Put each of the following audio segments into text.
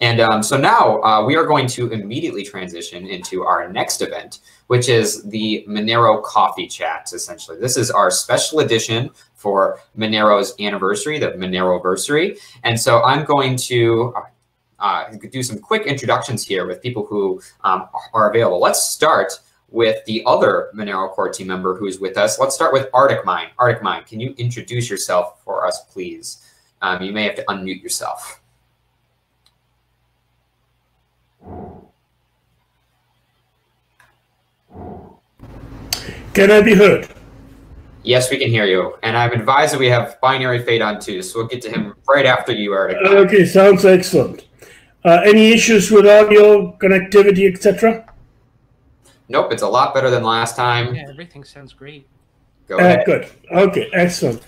And um, so now uh, we are going to immediately transition into our next event, which is the Monero Coffee Chats, essentially. This is our special edition for Monero's anniversary, the Monero anniversary. And so I'm going to uh, do some quick introductions here with people who um, are available. Let's start with the other Monero core team member who's with us. Let's start with ArticMine. Arctic Mine, can you introduce yourself for us, please? Um, you may have to unmute yourself. Can I be heard? Yes, we can hear you. And I'm advised that we have Binary Fate on too, so we'll get to him right after you, Artic. Okay, sounds excellent. Uh, any issues with audio, connectivity, etc.? Nope, it's a lot better than last time. Yeah, everything sounds great. Go ahead. Uh, good. Okay, excellent.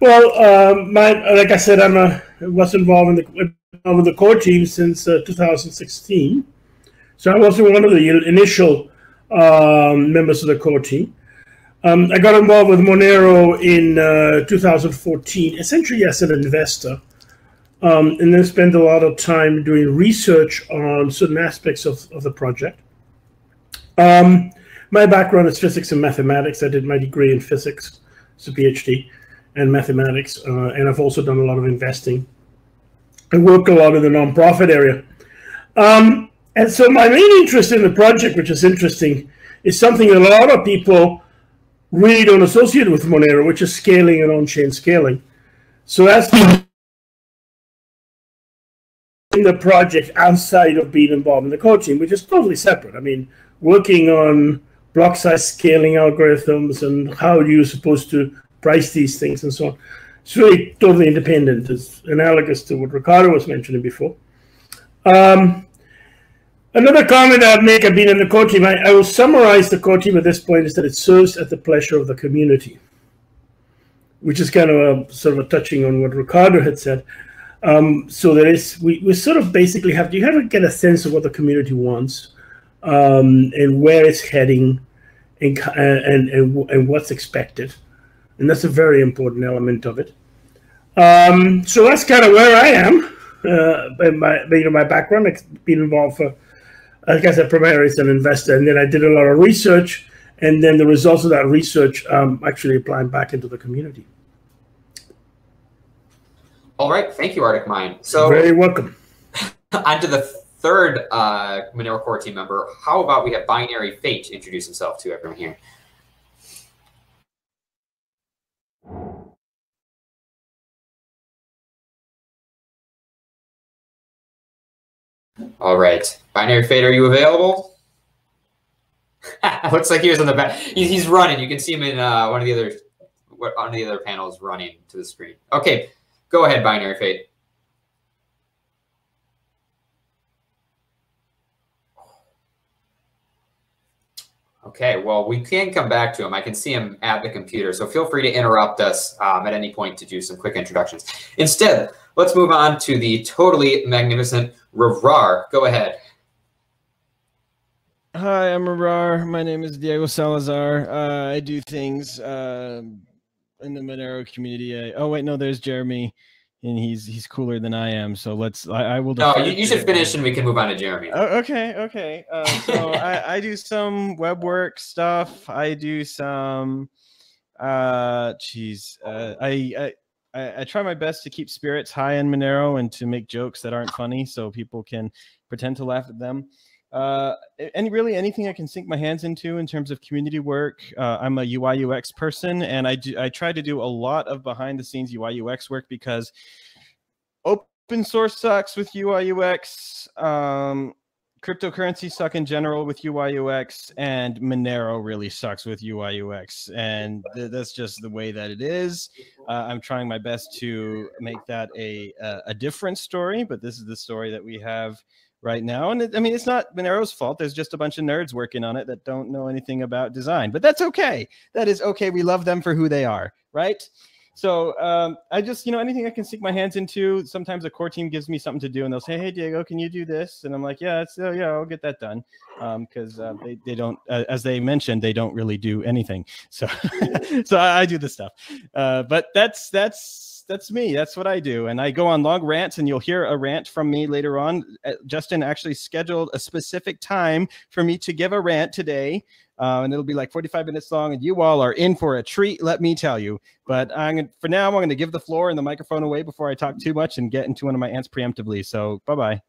Well, um, my, like I said, I'm a, was involved in the with the core team since uh, 2016. So I was one of the initial um, members of the core team. Um, I got involved with Monero in uh, 2014, essentially as an investor, um, and then spent a lot of time doing research on certain aspects of, of the project. Um, my background is physics and mathematics. I did my degree in physics, it's a PhD, and mathematics, uh, and I've also done a lot of investing. I work a lot in the nonprofit area. Um, and so my main interest in the project, which is interesting, is something a lot of people really don't associate with Monero, which is scaling and on-chain scaling. So that's in the project outside of being involved in the coaching, which is totally separate. I mean, working on block size scaling algorithms and how you're supposed to price these things and so on. It's really totally independent. It's analogous to what Ricardo was mentioning before. Um, another comment I'd make, I've been in the core team, I, I will summarize the core team at this point, is that it serves at the pleasure of the community, which is kind of a sort of a touching on what Ricardo had said. Um, so there is, we, we sort of basically have, you have to get a sense of what the community wants um, and where it's heading and, and, and, and what's expected. And that's a very important element of it. Um, so that's kind of where I am. Uh, my, you know, my background, I've been involved for, like I said, primarily as an investor, and then I did a lot of research, and then the results of that research um, actually applying back into the community. All right, thank you, ArticMine. So very welcome. on to the third uh, Monero core team member. How about we have Binary Fate introduce himself to everyone here? All right, Binary Fate, are you available? Looks like he was on the back. He's, he's running. You can see him in uh, one of the other one of the other panels running to the screen. Okay, go ahead, Binary Fate. Okay, well, we can come back to him. I can see him at the computer, so feel free to interrupt us um, at any point to do some quick introductions. Instead, let's move on to the totally magnificent rehrar. Go ahead. Hi, I'm rehrar. My name is Diego Salazar. Uh, I do things uh, in the Monero community. I, oh, wait, no, there's Jeremy and he's he's cooler than I am. So let's I, I will. No, you, you should finish and we can move on to Jeremy. Oh, okay, okay. Uh, so I, I do some web work stuff. I do some. Uh, geez, uh, I, I I try my best to keep spirits high in Monero and to make jokes that aren't funny, so people can pretend to laugh at them uh, and really anything I can sink my hands into in terms of community work. Uh, I'm a UI UX person, and I do I try to do a lot of behind the scenes UI UX work because open source sucks with UI UX. Um, cryptocurrency suck in general with UI UX, and Monero really sucks with UI UX, and th- that's just the way that it is. Uh, I'm trying my best to make that a, a a different story, but this is the story that we have right now. And it, I mean, it's not Monero's fault. There's just a bunch of nerds working on it that don't know anything about design, but that's okay. That is okay. We love them for who they are, right? So um, I just, you know, anything I can stick my hands into. Sometimes a core team gives me something to do, and they'll say, "Hey, Diego, can you do this?" And I'm like, "Yeah, it's, uh, yeah, I'll get that done," because um, uh, they they don't, uh, as they mentioned, they don't really do anything. So so I, I do the stuff. Uh, but that's that's that's me. That's what I do, and I go on long rants, and you'll hear a rant from me later on. Uh, Justin actually scheduled a specific time for me to give a rant today, uh, and it'll be like 45 minutes long. And you all are in for a treat, let me tell you. But I'm gonna, for now, I'm going to give the floor and the microphone away before I talk too much and get into one of my ants preemptively. So bye bye.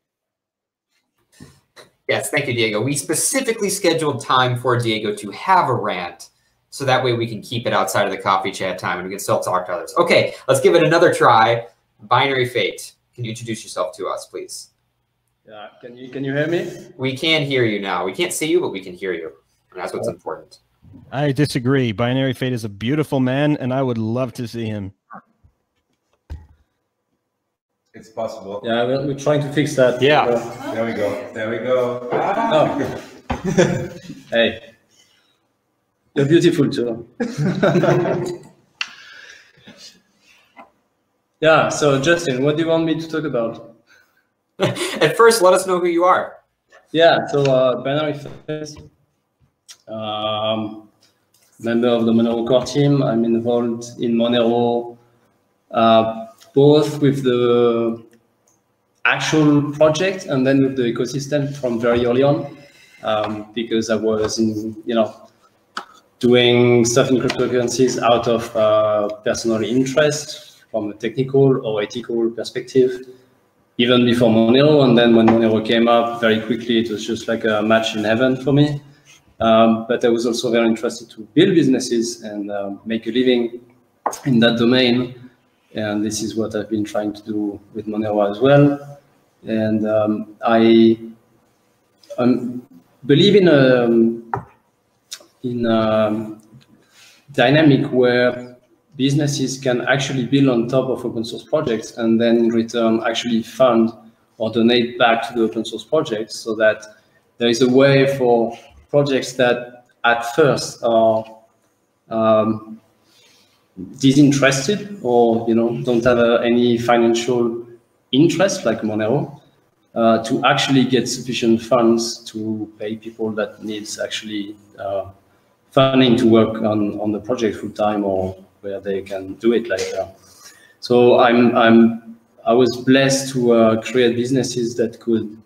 Yes, thank you, Diego. We specifically scheduled time for Diego to have a rant so that way we can keep it outside of the coffee chat time and we can still talk to others. Okay, let's give it another try. Binary Fate, can you introduce yourself to us, please? Yeah, can you can you hear me? We can hear you now. We can't see you, but we can hear you. And that's what's important. I disagree. Binary Fate is a beautiful man, and I would love to see him. It's possible. Yeah, we're, we're trying to fix that. Yeah. Uh, There we go. There we go. no. hey, you're beautiful too. yeah. So Justin, what do you want me to talk about? At first, let us know who you are. Yeah. So uh, binary fate. Um, member of the Monero core team. I'm involved in Monero uh, both with the actual project and then with the ecosystem from very early on um, because I was in, you know, doing stuff in cryptocurrencies out of uh, personal interest from a technical or ethical perspective, even before Monero. And then when Monero came up very quickly, it was just like a match in heaven for me. Um, but I was also very interested to build businesses and uh, make a living in that domain. And this is what I've been trying to do with Monero as well. And um, I um, believe in a, in a dynamic where businesses can actually build on top of open source projects and then in return actually fund or donate back to the open source projects so that there is a way for projects that at first are um, disinterested or you know don't have uh, any financial interest like Monero uh, to actually get sufficient funds to pay people that needs actually uh, funding to work on, on the project full time or where they can do it that. So I'm I'm I was blessed to uh, create businesses that could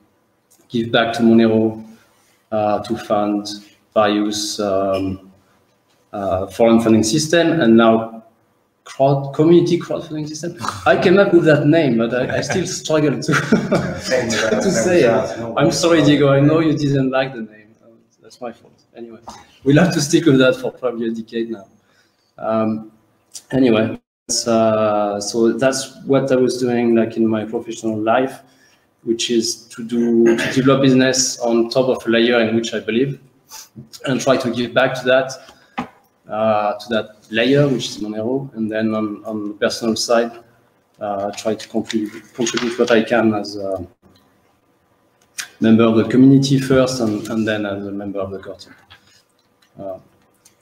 give back to Monero to fund various um, uh, foreign funding system and now crowd community crowdfunding system. I came up with that name, but I, I still struggle to to say it. I'm sorry, Diego. I know you didn't like the name. Uh, That's my fault. Anyway, we'll have to stick with that for probably a decade now. Um, anyway, uh, so that's what I was doing like in my professional life, which is to do to develop business on top of a layer in which I believe, and try to give back to that uh, to that layer, which is Monero, and then on, on the personal side, uh, try to contribute, contribute what I can as a member of the community first, and, and then as a member of the core team. Uh,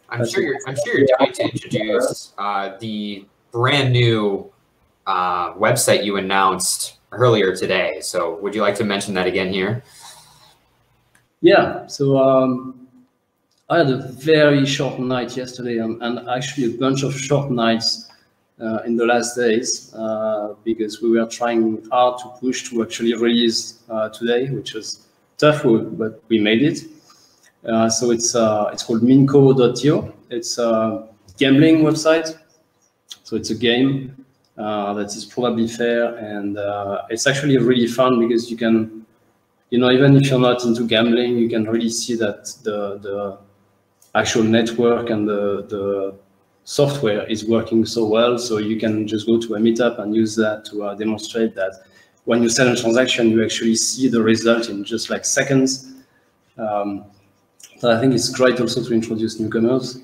I'm sure you're. I'm sure you're going to introduce uh, the brand new uh, website you announced earlier today. So, would you like to mention that again here? Yeah, so um, I had a very short night yesterday, and, and actually a bunch of short nights uh, in the last days uh, because we were trying hard to push to actually release uh, today, which was tough, but we made it. Uh, so it's uh, it's called Minco.io. It's a gambling website, so it's a game uh, that is probably fair, and uh, it's actually really fun because you can you know, even if you're not into gambling, you can really see that the the actual network and the the software is working so well. So you can just go to a meetup and use that to uh, demonstrate that when you send a transaction, you actually see the result in just like seconds. Um, so I think it's great also to introduce newcomers.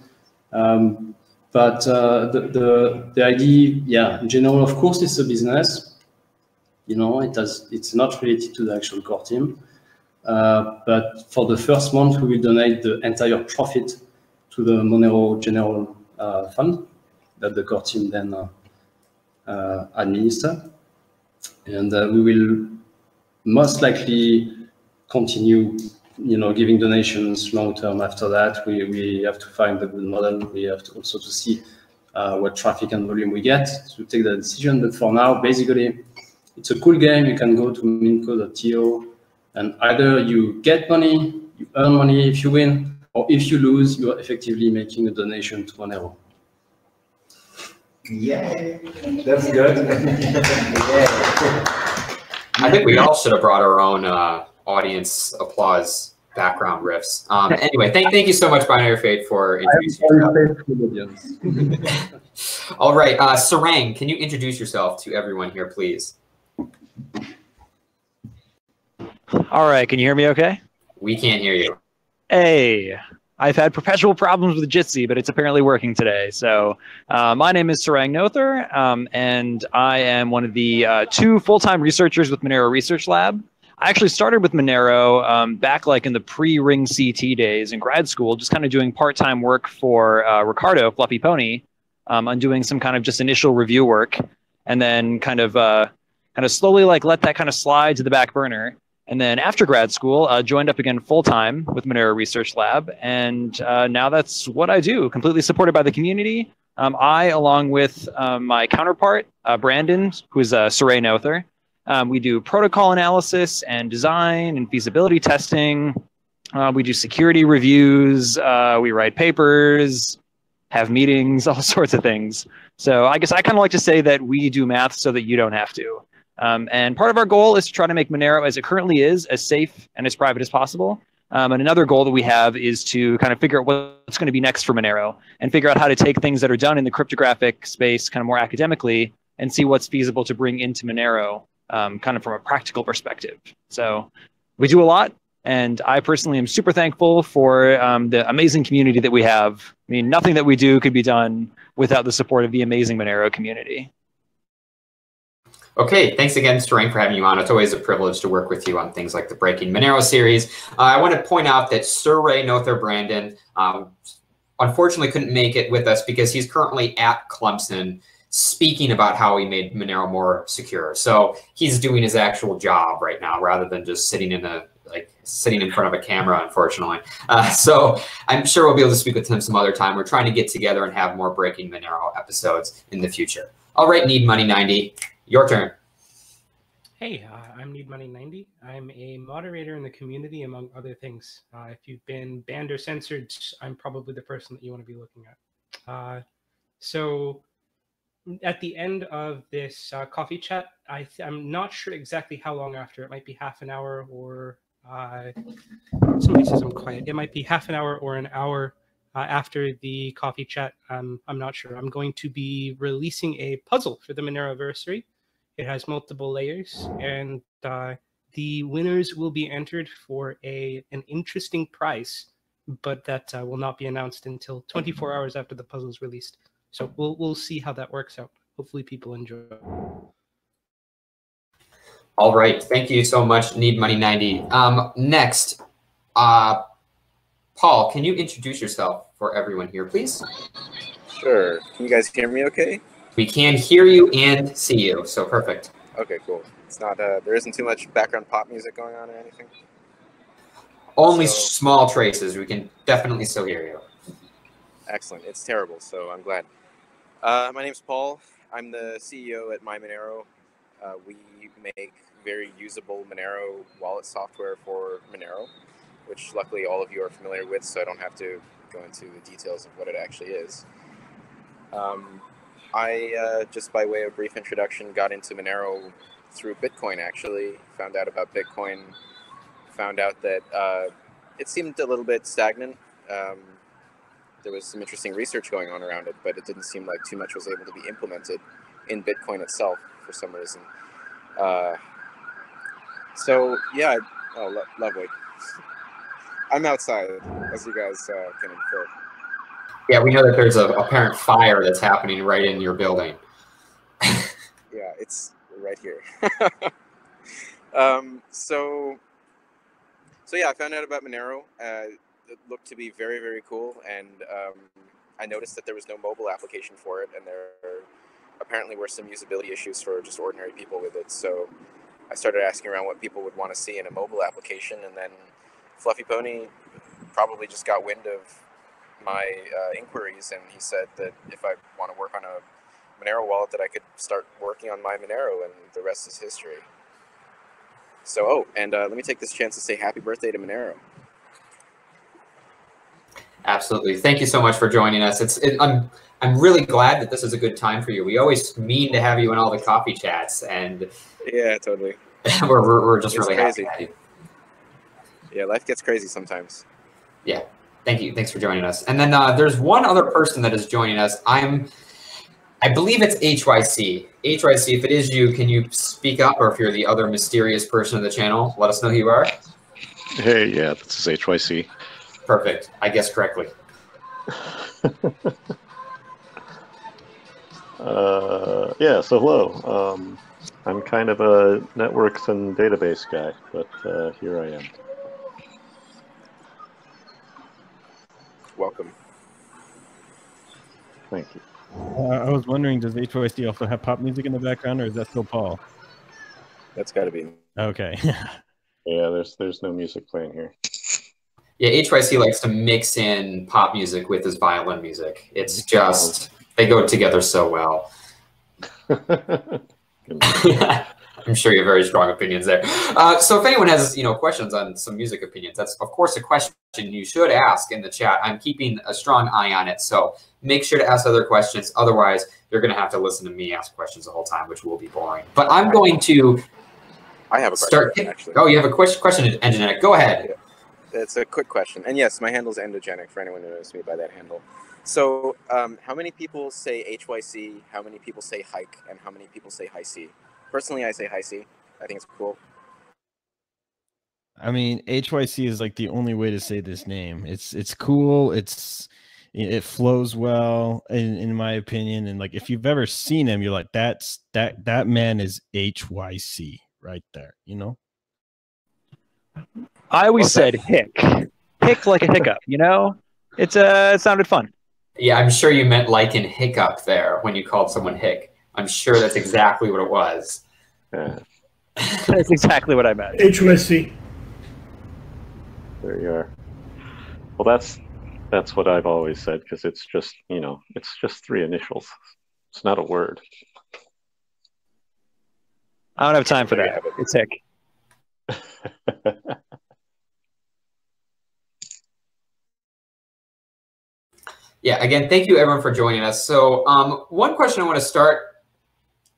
Um, but uh, the, the the idea, yeah, in general, of course, it's a business you know, it has, it's not related to the actual core team. Uh, but for the first month, we will donate the entire profit to the Monero General uh, Fund that the core team then uh, uh, administer. And uh, we will most likely continue, you know, giving donations long term after that. We, we have to find a good model. We have to also to see uh, what traffic and volume we get to take the decision. But for now, basically, it's a cool game. You can go to minco.to and either you get money, you earn money if you win, or if you lose, you are effectively making a donation to Monero. Yeah, That's good. Yay. I think we all should have brought our own uh, audience applause background riffs. Um, anyway, thank, thank you so much, Binary Fate, for introducing yourself. all right, uh, Sarang, can you introduce yourself to everyone here, please? All right, can you hear me okay? We can't hear you. Hey, I've had perpetual problems with Jitsi, but it's apparently working today. So, uh, my name is Sarang Noether, um, and I am one of the uh, two full-time researchers with Monero Research Lab. I actually started with Monero um, back like in the pre-RingCT days in grad school, just kind of doing part-time work for uh, Ricardo Fluffy Pony um, on doing some kind of just initial review work, and then kind of uh, kind of slowly like let that kind of slide to the back burner. And then after grad school, uh, joined up again full time with Monero Research Lab, and uh, now that's what I do. Completely supported by the community. Um, I, along with um, my counterpart uh, Brandon, who is a Surae Noether, um, we do protocol analysis and design and feasibility testing. Uh, we do security reviews. Uh, we write papers, have meetings, all sorts of things. So I guess I kind of like to say that we do math so that you don't have to. Um, and part of our goal is to try to make Monero, as it currently is, as safe and as private as possible. Um, and another goal that we have is to kind of figure out what's going to be next for Monero and figure out how to take things that are done in the cryptographic space kind of more academically and see what's feasible to bring into Monero um, kind of from a practical perspective. So we do a lot. And I personally am super thankful for um, the amazing community that we have. I mean, nothing that we do could be done without the support of the amazing Monero community. Okay, thanks again, Sarang, for having you on. It's always a privilege to work with you on things like the Breaking Monero series. Uh, I want to point out that Surae Noether Brandon um, unfortunately couldn't make it with us because he's currently at Clemson speaking about how he made Monero more secure. So he's doing his actual job right now rather than just sitting in a like sitting in front of a camera, unfortunately. Uh, so I'm sure we'll be able to speak with him some other time. We're trying to get together and have more Breaking Monero episodes in the future. All right, needmoney90. Your turn. Hey, uh, I'm needmoney90. I'm a moderator in the community, among other things. Uh, if you've been banned or censored, I'm probably the person that you want to be looking at. Uh, so, at the end of this uh, coffee chat, I am not sure exactly how long after. It might be half an hour or uh, somebody says I'm quiet. It might be half an hour or an hour uh, after the coffee chat. Um, I'm not sure. I'm going to be releasing a puzzle for the Monero anniversary. It has multiple layers, and uh, the winners will be entered for a an interesting prize, but that uh, will not be announced until 24 hours after the puzzle is released. So we'll we'll see how that works out. Hopefully, people enjoy. All right, thank you so much, needmoney90. Um, next, uh, Paul, can you introduce yourself for everyone here, please? Sure. Can you guys hear me okay? We can hear you and see you, so perfect. Okay, cool. It's not uh, there isn't too much background pop music going on or anything. Only So- small traces. We can definitely still hear you. Excellent. It's terrible, so I'm glad. Uh, my name's Paul. I'm the CEO at MyMonero. Uh, we make very usable Monero wallet software for Monero, which luckily all of you are familiar with, so I don't have to go into the details of what it actually is. Um, I, uh, just by way of brief introduction, got into Monero through Bitcoin actually. Found out about Bitcoin, found out that uh, it seemed a little bit stagnant. Um, there was some interesting research going on around it, but it didn't seem like too much was able to be implemented in Bitcoin itself for some reason. Uh, so yeah, oh, lo- lovely. I'm outside, as you guys uh, can infer. Yeah, we know that there's a apparent fire that's happening right in your building. Yeah, it's right here. um, so, so yeah, I found out about Monero. Uh, looked to be very, very cool, and um, I noticed that there was no mobile application for it, and there apparently were some usability issues for just ordinary people with it. So, I started asking around what people would want to see in a mobile application, and then Fluffy Pony probably just got wind of my uh, inquiries, and he said that if I want to work on a Monero wallet, that I could start working on MyMonero, and the rest is history. So, oh, and uh, let me take this chance to say happy birthday to Monero. Absolutely. Thank you so much for joining us. It's it, I'm I'm really glad that this is a good time for you. We always mean to have you in all the coffee chats, and yeah, totally. we're, we're, we're just It's really crazy. happy. to have you. Yeah, life gets crazy sometimes. Yeah. Thank you. Thanks for joining us. And then uh, there's one other person that is joining us. I'm, I believe it's HYC. HYC, if it is you, can you speak up? Or if you're the other mysterious person of the channel, let us know who you are. Hey, yeah, this is HYC. Perfect. I guessed correctly. Uh, yeah, so hello. Um, I'm kind of a networks and database guy, but uh, here I am. Welcome. Thank you. Uh, I was wondering, does HYC also have pop music in the background, or is that still Paul? That's got to be. Okay. Yeah, there's there's no music playing here. Yeah, HYC likes to mix in pop music with his violin music. It's just, they go together so well. I'm sure you have very strong opinions there. Uh, so if anyone has, you know, questions on some music opinions, that's of course a question you should ask in the chat. I'm keeping a strong eye on it, so make sure to ask other questions. Otherwise, you're going to have to listen to me ask questions the whole time, which will be boring. But I'm going to I have a question, start. actually. Oh, you have a question, question, Enginetic. Go ahead. It's a quick question. And yes, my handle is endogenic for anyone who knows me by that handle. So, um, how many people say HYC? How many people say hike? And how many people say high C? Personally, I say high C. I think it's cool. I mean, HYC is like the only way to say this name. It's it's cool. It's it flows well in, in my opinion. And like if you've ever seen him, you're like, that's that that man is HYC right there, you know? I always said hick, hick like a hiccup. You know, it's uh, it sounded fun. Yeah, I'm sure you meant like in hiccup there when you called someone hick. I'm sure that's exactly what it was. Yeah, That's exactly what I meant. HOSC. there you are. Well, that's that's what I've always said because it's just you know it's just three initials. It's not a word. I don't have time for that. have. It's hick. Yeah, again, thank you everyone for joining us. So, um, one question I want to start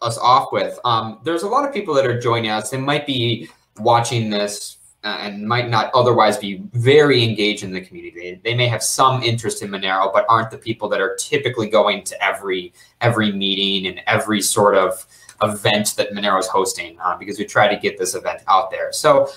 us off with um, there's a lot of people that are joining us. They might be watching this uh, and might not otherwise be very engaged in the community. They, they may have some interest in Monero, but aren't the people that are typically going to every every meeting and every sort of event that Monero is hosting uh, because we try to get this event out there. So,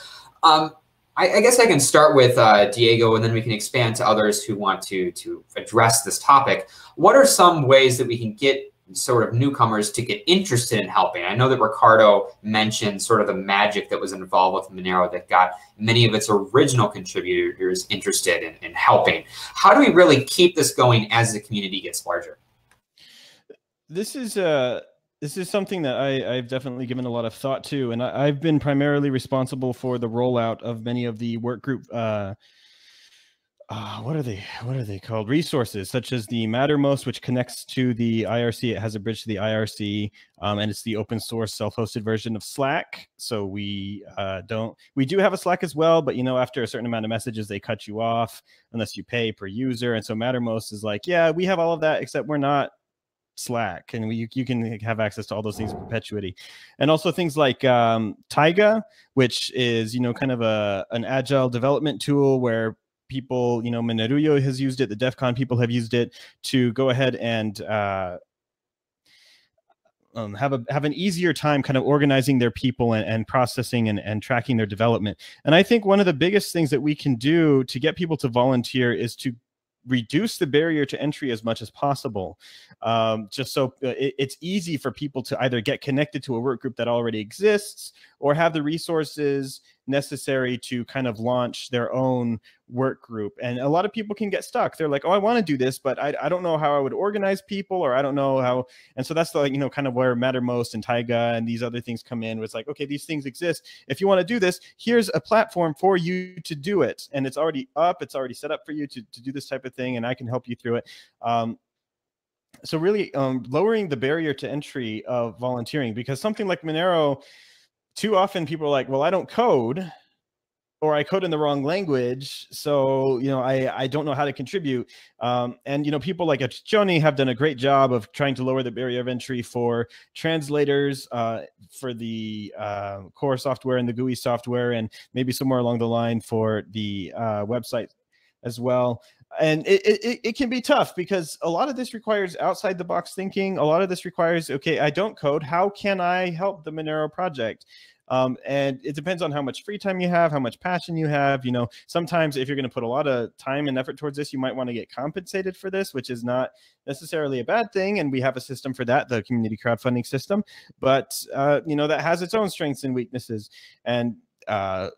um, I, I guess I can start with uh, Diego, and then we can expand to others who want to to address this topic. What are some ways that we can get sort of newcomers to get interested in helping? I know that Ricardo mentioned sort of the magic that was involved with Monero that got many of its original contributors interested in, in helping. How do we really keep this going as the community gets larger? this is uh this is something that I, I've definitely given a lot of thought to, and I, I've been primarily responsible for the rollout of many of the work group. Uh, uh, what are they? What are they called? Resources such as the Mattermost, which connects to the IRC. It has a bridge to the IRC, um, and it's the open source self-hosted version of Slack. So we uh, don't. We do have a Slack as well, but you know, after a certain amount of messages, they cut you off unless you pay per user. And so Mattermost is like, yeah, we have all of that, except we're not Slack, and we, you, you can have access to all those things in perpetuity, and also things like um, Taiga, which is you know kind of a an agile development tool where people you know Monerujo has used it, the DEF CON people have used it to go ahead and uh, um, have a have an easier time kind of organizing their people and, and processing and, and tracking their development. And I think one of the biggest things that we can do to get people to volunteer is to reduce the barrier to entry as much as possible um, just so uh, it, it's easy for people to either get connected to a work group that already exists or have the resources necessary to kind of launch their own work group. And a lot of people can get stuck. They're like, oh, I want to do this, but I, I don't know how I would organize people or I don't know how. And so that's the, you know, kind of where Mattermost and Taiga and these other things come in. Was like, okay, these things exist. If you want to do this, here's a platform for you to do it. And it's already up, it's already set up for you to, to do this type of thing. And I can help you through it. Um, so really um, lowering the barrier to entry of volunteering because something like Monero, too often people are like, well, I don't code or I code in the wrong language, so you know I I don't know how to contribute. Um, and you know people like Joni have done a great job of trying to lower the barrier of entry for translators, uh, for the uh, core software and the GUI software, and maybe somewhere along the line for the uh, website as well. And it, it, it can be tough because a lot of this requires outside the box thinking. A lot of this requires, okay, I don't code. How can I help the Monero project? Um, and it depends on how much free time you have, how much passion you have. You know, sometimes if you're going to put a lot of time and effort towards this, you might want to get compensated for this, which is not necessarily a bad thing. And we have a system for that, the community crowdfunding system. But, uh, you know, that has its own strengths and weaknesses. And, uh,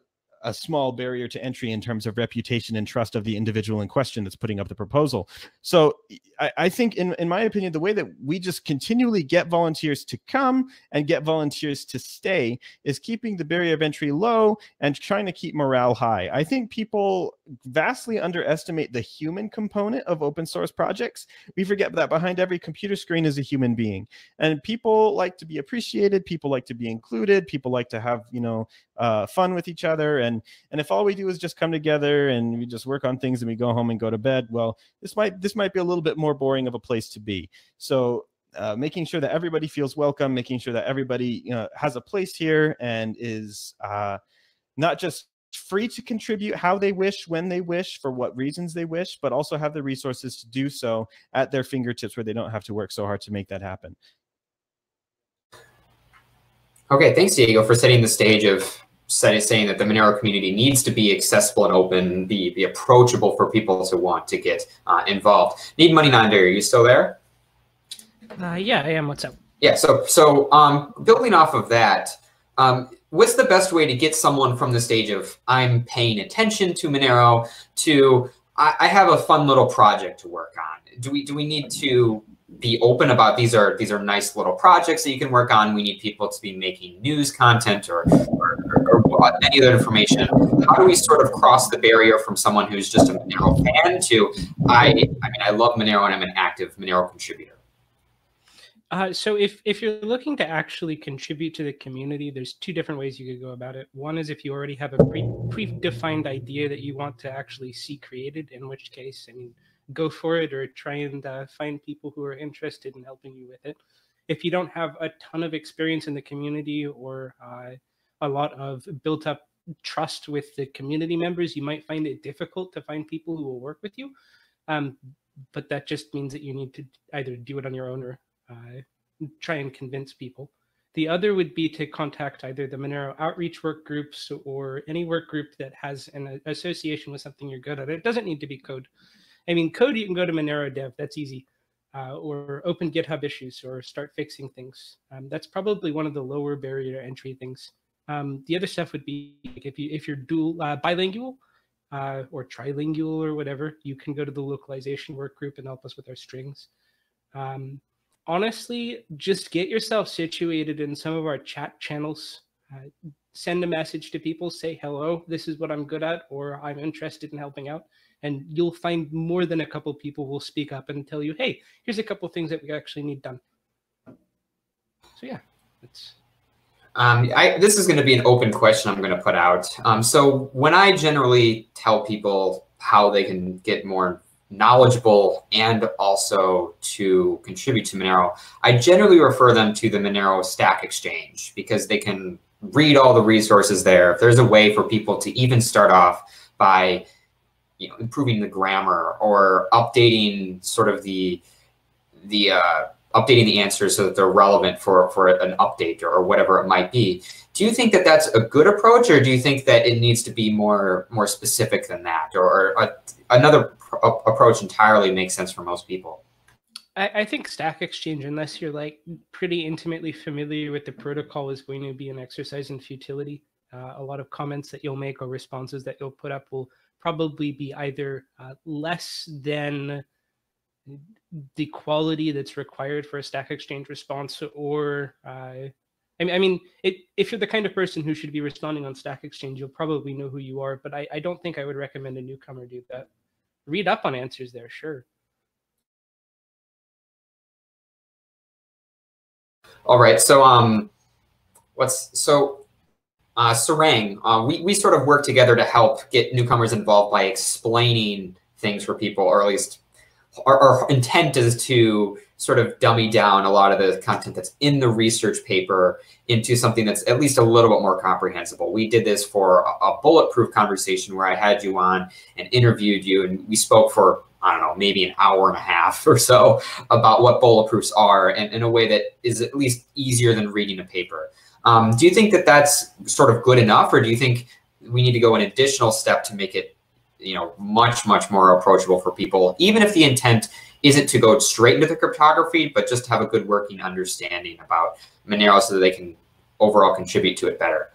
a small barrier to entry in terms of reputation and trust of the individual in question that's putting up the proposal. So I, I, think, in, in my opinion, the way that we just continually get volunteers to come and get volunteers to stay is keeping the barrier of entry low and trying to keep morale high. I think people vastly underestimate the human component of open source projects. We forget that behind every computer screen is a human being, and people like to be appreciated. People like to be included. People like to have you know uh, fun with each other and and if all we do is just come together and we just work on things and we go home and go to bed well this might this might be a little bit more boring of a place to be so uh, making sure that everybody feels welcome making sure that everybody you know has a place here and is uh, not just free to contribute how they wish when they wish for what reasons they wish but also have the resources to do so at their fingertips where they don't have to work so hard to make that happen Okay, thanks, Diego, for setting the stage of saying that the Monero community needs to be accessible and open, be, be approachable for people to want to get uh, involved. needmoney90, are you still there? Uh, yeah, I am. What's up? Yeah, so so um, building off of that, um, what's the best way to get someone from the stage of I'm paying attention to Monero to I, I have a fun little project to work on? Do we do we need to be open about these are these are nice little projects that you can work on. We need people to be making news content or, or, or, or any other information. How do we sort of cross the barrier from someone who's just a Monero fan to I I mean I love Monero and I'm an active Monero contributor. Uh, so if, if you're looking to actually contribute to the community, there's two different ways you could go about it. One is if you already have a pre predefined idea that you want to actually see created, in which case, I mean, go for it or try and uh, find people who are interested in helping you with it. If you don't have a ton of experience in the community or uh, a lot of built up trust with the community members, you might find it difficult to find people who will work with you. Um, but that just means that you need to either do it on your own or try and convince people. The other would be to contact either the Monero outreach work groups or any work group that has an association with something you're good at. It doesn't need to be code. I mean, code, you can go to Monero Dev, that's easy. Uh, or open GitHub issues or start fixing things. Um, that's probably one of the lower barrier entry things. Um, the other stuff would be if you if you're dual uh, bilingual uh, or trilingual or whatever, you can go to the localization work group and help us with our strings. Um, honestly, just get yourself situated in some of our chat channels. Uh, send a message to people, say hello, this is what I'm good at, or I'm interested in helping out and you'll find more than a couple people will speak up and tell you, hey, here's a couple things that we actually need done. So yeah. Um, I, this is going to be an open question I'm going to put out. Um, so when I generally tell people how they can get more knowledgeable and also to contribute to Monero, I generally refer them to the Monero Stack Exchange because they can read all the resources there. If there's a way for people to even start off by you know, improving the grammar or updating sort of the the uh, updating the answers so that they're relevant for for an update or, or whatever it might be. Do you think that that's a good approach, or do you think that it needs to be more more specific than that, or, or a, another approach entirely makes sense for most people? I, I think Stack Exchange, unless you're like pretty intimately familiar with the protocol, is going to be an exercise in futility. Uh, a lot of comments that you'll make or responses that you'll put up will probably be either uh, less than the quality that's required for a Stack Exchange response, or uh, I mean, I mean it, if you're the kind of person who should be responding on Stack Exchange, you'll probably know who you are. But I, I don't think I would recommend a newcomer do that. Read up on answers there, sure. All right. So um, what's so uh, Sarang, uh, we, we sort of work together to help get newcomers involved by explaining things for people, or at least our, our, intent is to sort of dummy down a lot of the content that's in the research paper into something that's at least a little bit more comprehensible. We did this for a, bulletproof conversation where I had you on and interviewed you, and we spoke for I don't know, maybe an hour and a half or so about what bulletproofs are and in a way that is at least easier than reading a paper. Um, do you think that that's sort of good enough, or do you think we need to go an additional step to make it, you know, much much more approachable for people, even if the intent isn't to go straight into the cryptography, but just have a good working understanding about Monero so that they can overall contribute to it better?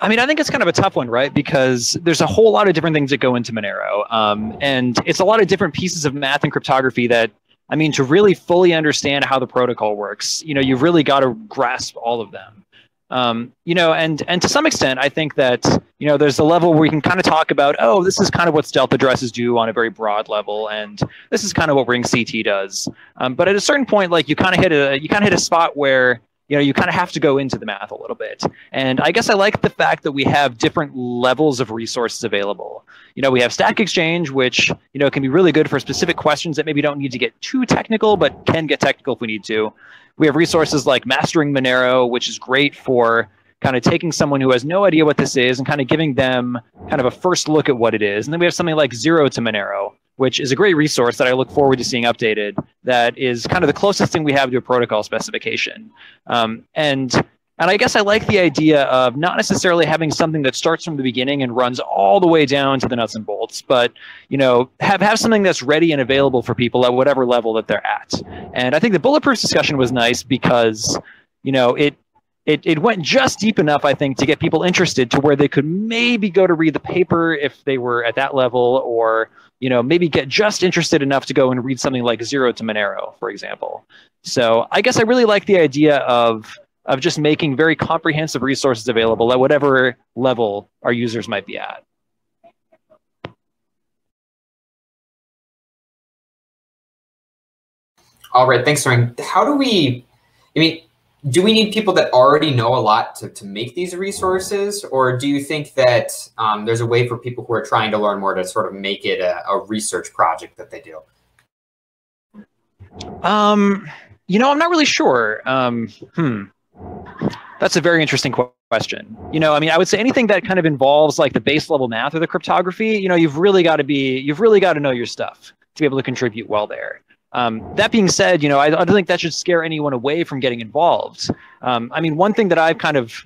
I mean, I think it's kind of a tough one, right? Because there's a whole lot of different things that go into Monero, um, and it's a lot of different pieces of math and cryptography that I mean, to really fully understand how the protocol works, you know, you've really got to grasp all of them. Um, you know, and and to some extent, I think that you know there's a level where you can kind of talk about, oh, this is kind of what stealth addresses do on a very broad level, and this is kind of what RingCT does. Um, but at a certain point, like you kind of hit a you kind of hit a spot where you know you kind of have to go into the math a little bit. And i guess i like the fact that we have different levels of resources available. You know we have stack exchange which you know can be really good for specific questions that maybe don't need to get too technical but can get technical if we need to. We have resources like mastering monero which is great for kind of taking someone who has no idea what this is and kind of giving them kind of a first look at what it is and then we have something like zero to monero which is a great resource that I look forward to seeing updated. That is kind of the closest thing we have to a protocol specification. Um, and and I guess I like the idea of not necessarily having something that starts from the beginning and runs all the way down to the nuts and bolts, but you know, have have something that's ready and available for people at whatever level that they're at. And I think the bulletproof discussion was nice because you know it it, it went just deep enough, I think, to get people interested to where they could maybe go to read the paper if they were at that level, or you know maybe get just interested enough to go and read something like Zero to Monero, for example. So I guess I really like the idea of of just making very comprehensive resources available at whatever level our users might be at. All right, thanks, Ryan. How do we? I mean, do we need people that already know a lot to, to make these resources? Or do you think that um, there's a way for people who are trying to learn more to sort of make it a, a research project that they do? Um, you know i'm not really sure. Um, hmm. That's a very interesting question. You know i mean i would say anything that kind of involves like the base level math or the cryptography you know you've really got to be you've really got to know your stuff to be able to contribute well there um, that being said, you know, I, I, don't think that should scare anyone away from getting involved. Um, I mean, one thing that I've kind of,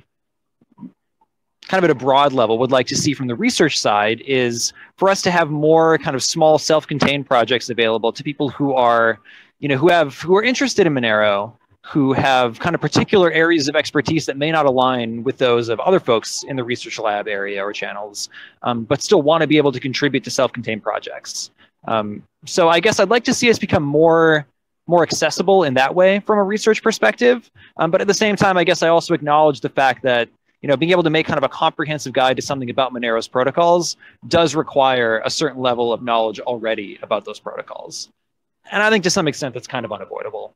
kind of at a broad level, would like to see from the research side is for us to have more kind of small, self-contained projects available to people who are, you know, who have who are interested in Monero, who have kind of particular areas of expertise that may not align with those of other folks in the research lab area or channels, um, but still want to be able to contribute to self-contained projects. Um, so I guess I'd like to see us become more more accessible in that way from a research perspective. Um, but at the same time, I guess I also acknowledge the fact that you know being able to make kind of a comprehensive guide to something about Monero's protocols does require a certain level of knowledge already about those protocols. And I think to some extent that's kind of unavoidable.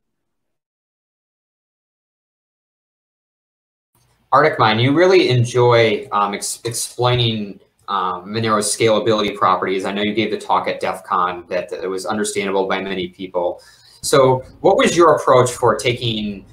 ArticMine, you really enjoy um, ex explaining um, Monero's scalability properties. I know you gave the talk at DEF CON that it was understandable by many people. So what was your approach for taking,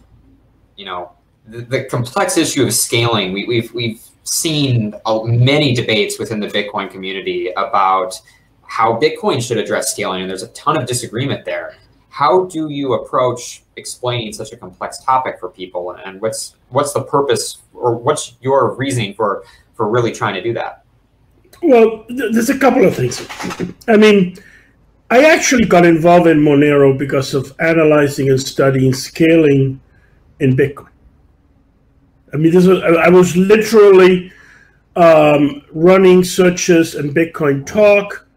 you know, the, the complex issue of scaling? We, we've, we've seen uh, many debates within the Bitcoin community about how Bitcoin should address scaling, and there's a ton of disagreement there. How do you approach explaining such a complex topic for people, and what's what's the purpose, or what's your reasoning for for really trying to do that? Well, th there's a couple of things. I mean, I actually got involved in Monero because of analyzing and studying scaling in Bitcoin. I mean, this was I was literally um, running searches and Bitcoin talk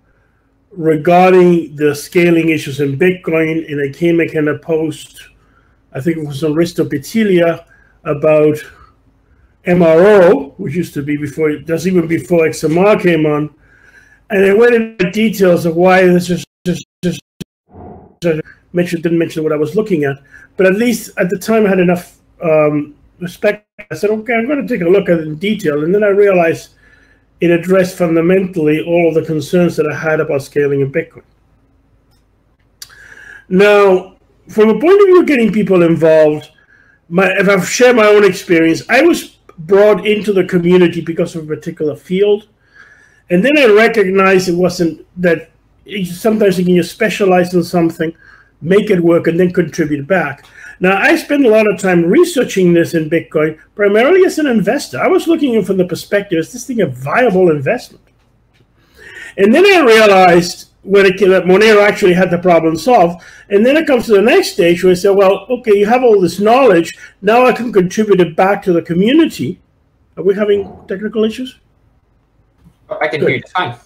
regarding the scaling issues in Bitcoin, and I came again a post, I think it was on Ristopitsilia, about MRO, which used to be before, that's even before XMR came on, and I went into details of why this just just just mentioned didn't mention what I was looking at, but at least at the time I had enough um, respect. I said, okay, I'm going to take a look at it in detail, and then I realized it addressed fundamentally all of the concerns that I had about scaling in Bitcoin. Now, from a point of view of getting people involved, my, if I've shared my own experience, I was brought into the community because of a particular field. And then I recognized it wasn't that sometimes you can just specialize in something, make it work, and then contribute back. Now, I spend a lot of time researching this in Bitcoin, primarily as an investor. I was looking from the perspective, is this thing a viable investment? And then I realized when it came that Monero actually had the problem solved. And then it comes to the next stage where I say, well, okay, you have all this knowledge. Now I can contribute it back to the community. Are we having technical issues? I can Good. hear you fine.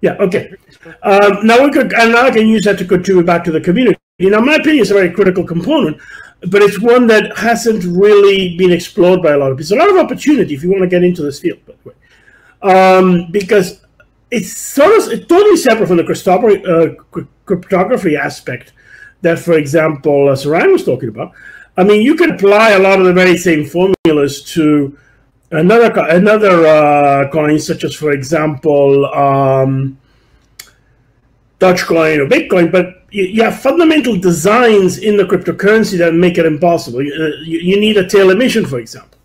Yeah, okay. Um, now we could, and now I can use that to contribute back to the community. You know, my opinion is a very critical component but it's one that hasn't really been explored by a lot of people. It's a lot of opportunity if you want to get into this field, by the way, um, because it's sort of it's totally separate from the cryptography, uh, cryptography aspect that, for example, uh, Sarang was talking about. I mean, you can apply a lot of the very same formulas to another another uh, coin, such as, for example, um, Dogecoin or Bitcoin, but you, have fundamental designs in the cryptocurrency that make it impossible. You, uh, you, need a tail emission, for example.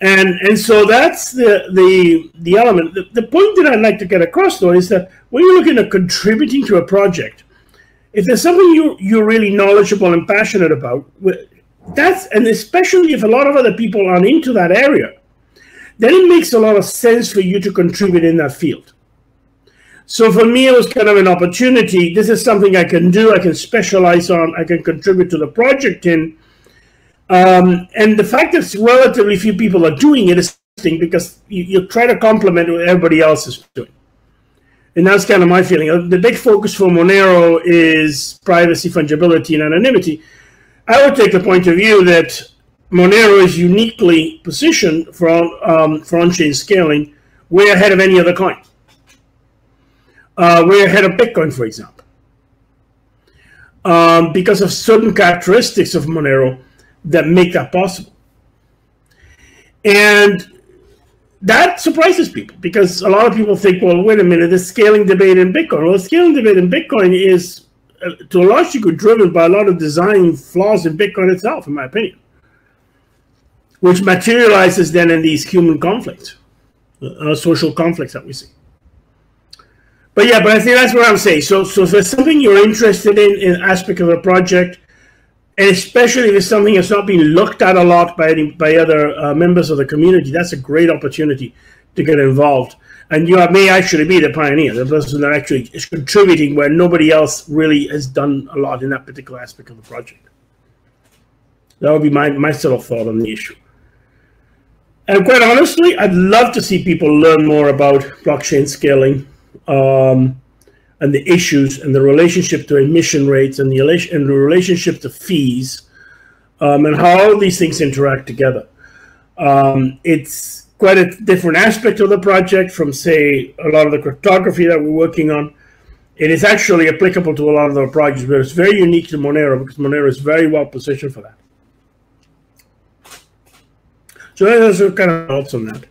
And, and so that's the, the, the element. The, the point that I'd like to get across, though, is that when you're looking at contributing to a project, if there's something you, you're really knowledgeable and passionate about, that's, and especially if a lot of other people aren't into that area, then it makes a lot of sense for you to contribute in that field. So for me, it was kind of an opportunity. This is something I can do. I can specialize on. I can contribute to the project in. Um, and the fact that relatively few people are doing it is interesting because you, you try to complement what everybody else is doing. And that's kind of my feeling. Uh, the big focus for Monero is privacy, fungibility, and anonymity. I would take the point of view that Monero is uniquely positioned for, um, for on-chain scaling way ahead of any other coin. Uh, we're ahead of Bitcoin, for example, um, because of certain characteristics of Monero that make that possible. And that surprises people because a lot of people think, well, wait a minute, the scaling debate in Bitcoin. Well, the scaling debate in Bitcoin is, uh, to a large degree, driven by a lot of design flaws in Bitcoin itself, in my opinion, which materializes then in these human conflicts, uh, social conflicts that we see. But yeah, but I think that's what I'm saying. So, so if there's something you're interested in, in aspect of a project, and especially if it's something that's not being looked at a lot by any, by other uh, members of the community, that's a great opportunity to get involved. And you may actually be the pioneer, the person that actually is contributing where nobody else really has done a lot in that particular aspect of the project. That would be my, my sort of thought on the issue. And quite honestly, I'd love to see people learn more about blockchain scaling um, and the issues and the relationship to emission rates and the, and the relationship to fees um, and how all these things interact together. Um, it's quite a different aspect of the project from, say, a lot of the cryptography that we're working on. It is actually applicable to a lot of the projects, but it's very unique to Monero because Monero is very well positioned for that. So those are kind of thoughts on that.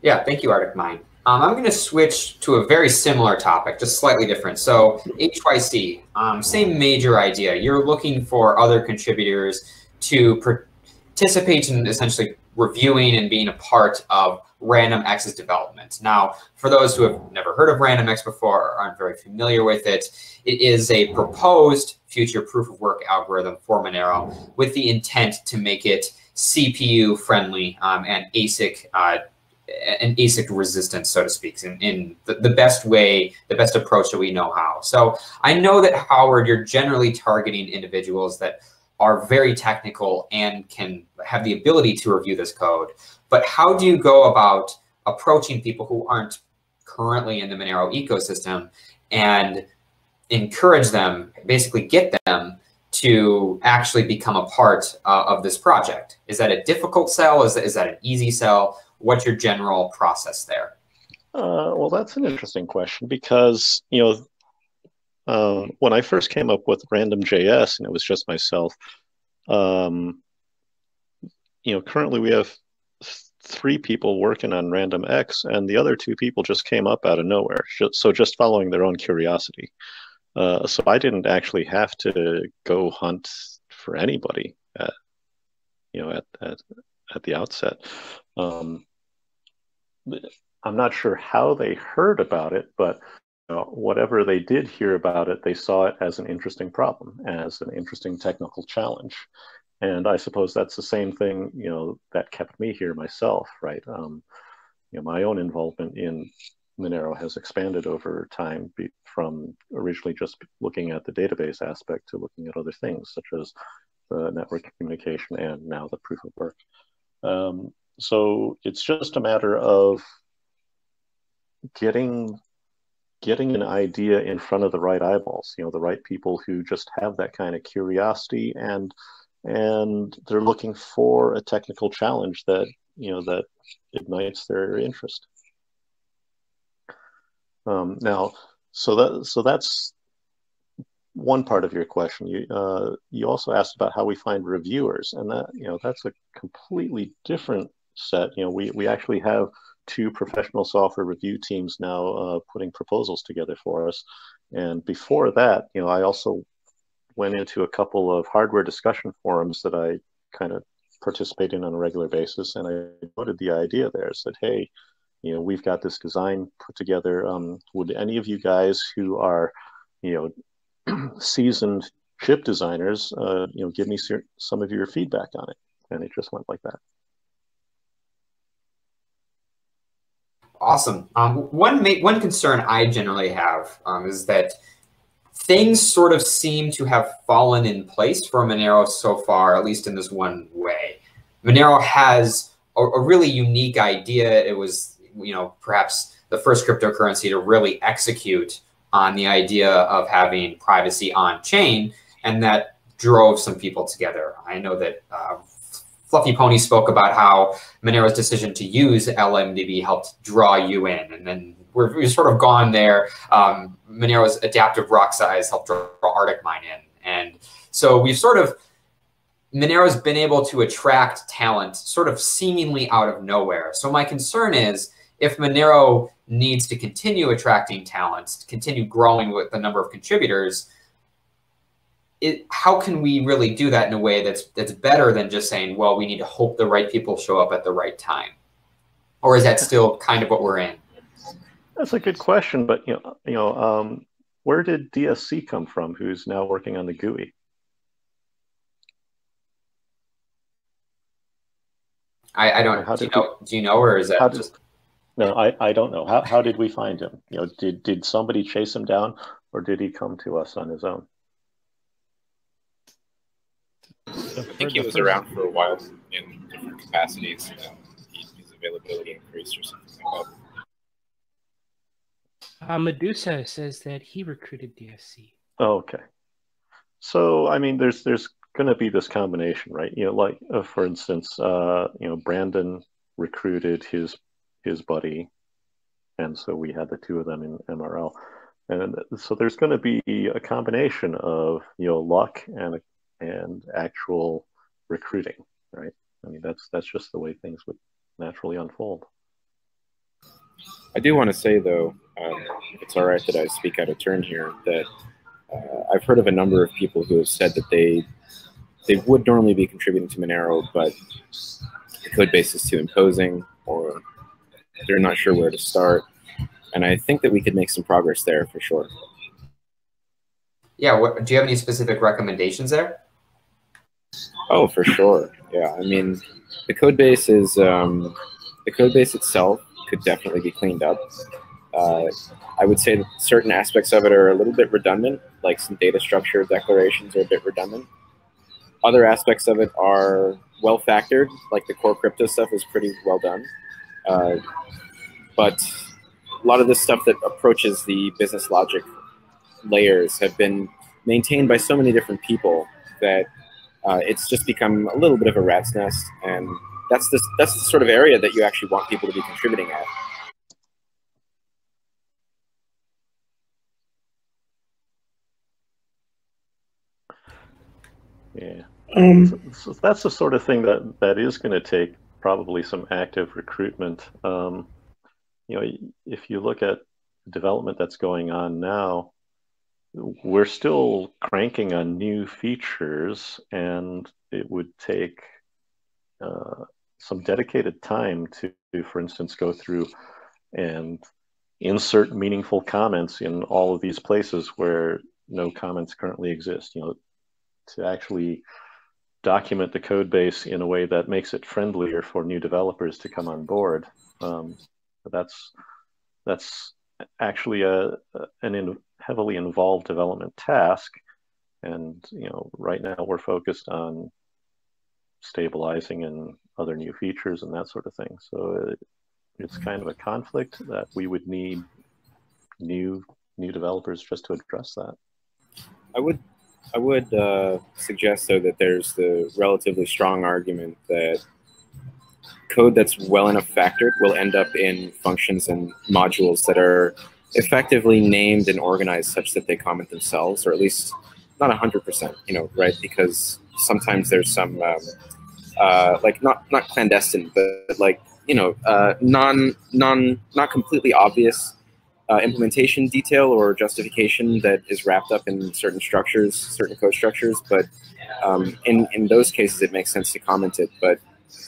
Yeah, thank you, ArticMine. Um, I'm going to switch to a very similar topic, just slightly different. So HYC, um, same major idea. You're looking for other contributors to participate in essentially reviewing and being a part of Random RandomX's development. Now, for those who have never heard of Random RandomX before or aren't very familiar with it, it is a proposed future proof of work algorithm for Monero with the intent to make it CPU friendly um, and ASIC uh, an ASIC resistance, so to speak, in, in the, the, best way, the best approach that we know how. So I know that Howard, you're generally targeting individuals that are very technical and can have the ability to review this code. But how do you go about approaching people who aren't currently in the Monero ecosystem and encourage them, basically get them to actually become a part uh, of this project? Is that a difficult sell? Is that, is that an easy sell? What's your general process there? Uh, well, that's an interesting question because, you know, uh, when I first came up with RandomJS and it was just myself, um, you know, currently we have three people working on RandomX, and the other two people just came up out of nowhere. So just following their own curiosity. Uh, so I didn't actually have to go hunt for anybody at, you know, at at, at the outset. Um, I'm not sure how they heard about it, but you know, whatever they did hear about it, they saw it as an interesting problem, as an interesting technical challenge. And I suppose that's the same thing, you know, that kept me here myself, right? Um, you know, my own involvement in Monero has expanded over time from originally just looking at the database aspect to looking at other things such as the network communication and now the proof of work. Um, so it's just a matter of getting getting an idea in front of the right eyeballs you know the right people who just have that kind of curiosity and and they're looking for a technical challenge that you know that ignites their interest. Um, now so that so that's one part of your question. You uh, you also asked about how we find reviewers and that you know that's a completely different set you know we we actually have two professional software review teams now uh, putting proposals together for us. And before that, you know, I also went into a couple of hardware discussion forums that I kind of participate in on a regular basis, and I noted the idea there. Said, hey, you know, we've got this design put together. Um, would any of you guys who are, you know, seasoned chip designers, uh, you know, give me some of your feedback on it? And it just went like that. Awesome. Um, one one concern I generally have um, is that things sort of seem to have fallen in place for Monero so far, at least in this one way. Monero has a, a really unique idea. It was, you know, perhaps the first cryptocurrency to really execute on the idea of having privacy on chain, and that drove some people together. I know that uh, fluffypony spoke about how Monero's decision to use LMDB helped draw you in, and then we're, we've sort of gone there. Um, Monero's adaptive block size helped draw ArticMine in, and so we've sort of Monero's been able to attract talent sort of seemingly out of nowhere. So my concern is if Monero needs to continue attracting talent, continue growing with the number of contributors, it, how can we really do that in a way that's that's better than just saying, well, we need to hope the right people show up at the right time, or is that still kind of what we're in? That's a good question, but you know, you know, um, where did DSC come from? Who's now working on the GUI? I, I don't. How do you know? We, do you know, or is that just? no, I, I don't know. How how did we find him? You know, did did somebody chase him down, or did he come to us on his own? I think he was around for a while in different capacities. his availability increased or something like that. Uh, Medusa says that he recruited DSC. Oh, okay. So I mean, there's there's going to be this combination, right? You know, like uh, for instance, uh, you know, Brandon recruited his his buddy, and so we had the two of them in MRL, and so there's going to be a combination of you know luck and a and actual recruiting, right? I mean, that's that's just the way things would naturally unfold. I do want to say, though, um, it's all right that I speak out of turn here. That uh, I've heard of a number of people who have said that they they would normally be contributing to Monero, but the code base is too imposing, or they're not sure where to start. And I think that we could make some progress there for sure. Yeah. What, do you have any specific recommendations there? Oh, for sure. Yeah, I mean, the code base is um, the code base itself could definitely be cleaned up. Uh, I would say that certain aspects of it are a little bit redundant, like some data structure declarations are a bit redundant. other aspects of it are well factored, like the core crypto stuff is pretty well done. Uh, but a lot of the stuff that approaches the business logic layers have been maintained by so many different people that uh, it's just become a little bit of a rat's nest. And that's the, that's the sort of area that you actually want people to be contributing at. Yeah. Um, so, so that's the sort of thing that that is going to take probably some active recruitment. Um, you know, if you look at the development that's going on now, we're still cranking on new features, and it would take uh, some dedicated time to, for instance, go through and insert meaningful comments in all of these places where no comments currently exist. You know, to actually document the code base in a way that makes it friendlier for new developers to come on board. Um, that's that's actually a an in, heavily involved development task, and you know right now we're focused on stabilizing and other new features and that sort of thing. So it, it's kind of a conflict that we would need new new developers just to address that. I would I would uh, suggest, though, that there's the relatively strong argument that code that's well enough factored will end up in functions and modules that are effectively named and organized such that they comment themselves, or at least not 100%, you know, right? Because sometimes there's some, um, uh, like, not, not clandestine, but like, you know, uh, non, non, not completely obvious uh, implementation detail or justification that is wrapped up in certain structures, certain code structures. But um, in in those cases, it makes sense to comment it. But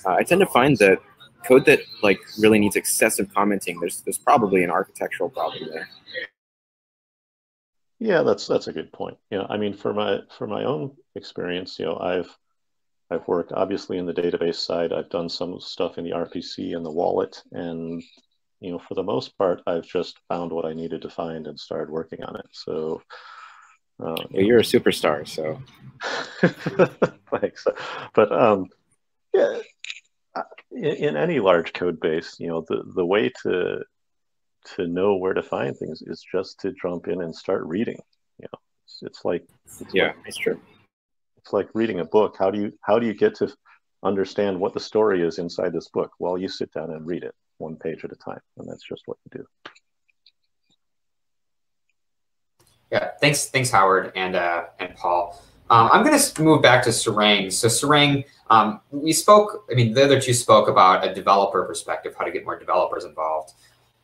uh, I tend to find that code that like really needs excessive commenting, there's there's probably an architectural problem there. Yeah, that's that's a good point. You know, I mean, for my for my own experience, you know, I've I've worked obviously in the database side. I've done some stuff in the RPC and the wallet, and you know, for the most part, I've just found what I needed to find and started working on it. So, uh, well, you're a superstar, so thanks. But um, yeah, in, in, any large code base, you know, the the way to to know where to find things is just to jump in and start reading. You know, it's, it's like it's yeah, like, it's true. It's like reading a book. How do you how do you get to understand what the story is inside this book? Well, you sit down and read it one page at a time, and that's just what you do. Yeah, thanks, thanks, Howard and uh, and Paul. Um, I'm going to move back to Sarang. So Sarang, um, we spoke. I mean, the other two spoke about a developer perspective, how to get more developers involved.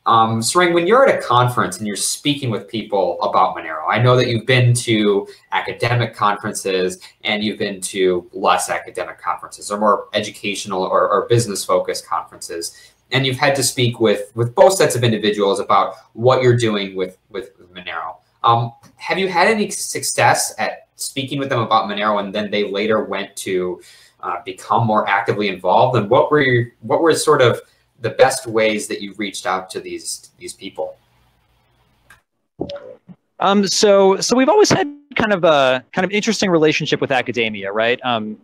Um, Sarang, when you're at a conference and you're speaking with people about Monero, I know that you've been to academic conferences and you've been to less academic conferences or more educational or, or business focused conferences and you've had to speak with with both sets of individuals about what you're doing with with, with Monero. Um, have you had any success at speaking with them about Monero, and then they later went to uh, become more actively involved? And what were your, what were sort of the best ways that you reached out to these these people? Um, so so we've always had kind of a kind of interesting relationship with academia, right? Um,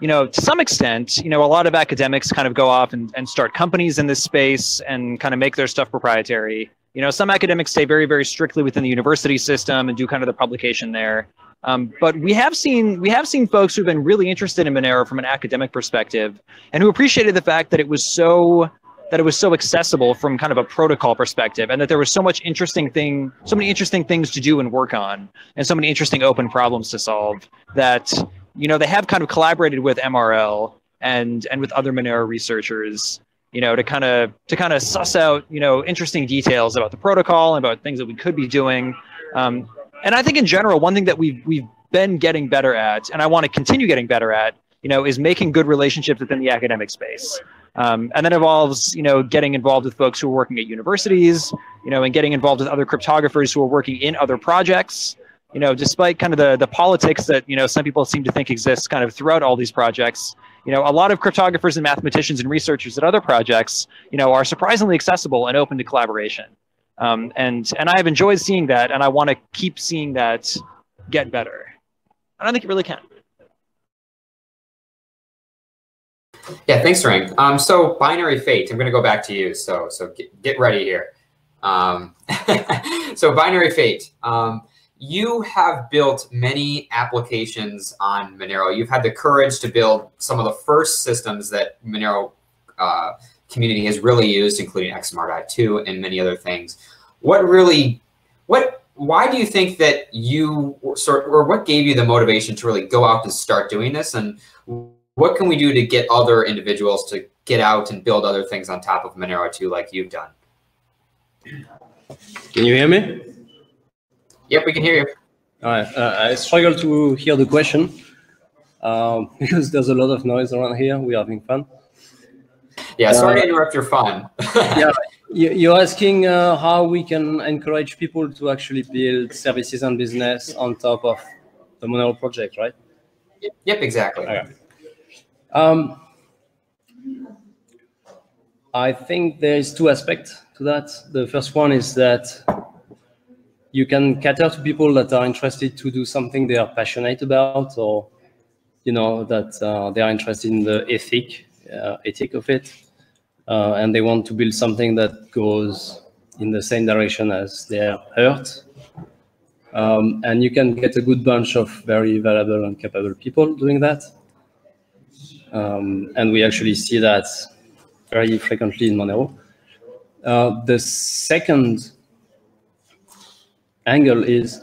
you know, to some extent, you know, a lot of academics kind of go off and, and start companies in this space and kind of make their stuff proprietary. You know, some academics stay very, very strictly within the university system and do kind of the publication there. Um, but we have seen we have seen folks who've been really interested in Monero from an academic perspective, and who appreciated the fact that it was so that it was so accessible from kind of a protocol perspective, and that there was so much interesting thing, so many interesting things to do and work on, and so many interesting open problems to solve that you know, they have kind of collaborated with MRL and and with other Monero researchers, you know, to kind of to kind of suss out, you know, interesting details about the protocol and about things that we could be doing. Um, and I think in general, one thing that we've we've been getting better at, and I want to continue getting better at, you know, is making good relationships within the academic space. Um, and that involves, you know, getting involved with folks who are working at universities, you know, and getting involved with other cryptographers who are working in other projects you know, despite kind of the, the politics that, you know, some people seem to think exists kind of throughout all these projects, you know, a lot of cryptographers and mathematicians and researchers at other projects, you know, are surprisingly accessible and open to collaboration. Um, and, and I have enjoyed seeing that, and I want to keep seeing that get better. I think it really can. Yeah, thanks, Rang. Um, so binary fate, I'm going to go back to you. So so get, get ready here. Um, so binary fate. Um, you have built many applications on Monero. You've had the courage to build some of the first systems that Monero uh, community has really used, including XMR.to and many other things. What really, what, why do you think that you sort, or what gave you the motivation to really go out and start doing this? And what can we do to get other individuals to get out and build other things on top of Monero 2 like you've done? Can you hear me? Yep, we can hear you. All right. Uh, I struggle to hear the question um, because there's a lot of noise around here. We're having fun. Yeah, sorry uh, to interrupt your fun. yeah, you're asking uh, how we can encourage people to actually build services and business on top of the Monero project, right? Yep, exactly. Okay. Um, I think there is two aspects to that. The first one is that you can cater to people that are interested to do something they are passionate about or you know that uh, they are interested in the ethic uh, ethic of it uh, and they want to build something that goes in the same direction as their heart um, and you can get a good bunch of very valuable and capable people doing that um, and we actually see that very frequently in Monero. Uh, the second angle is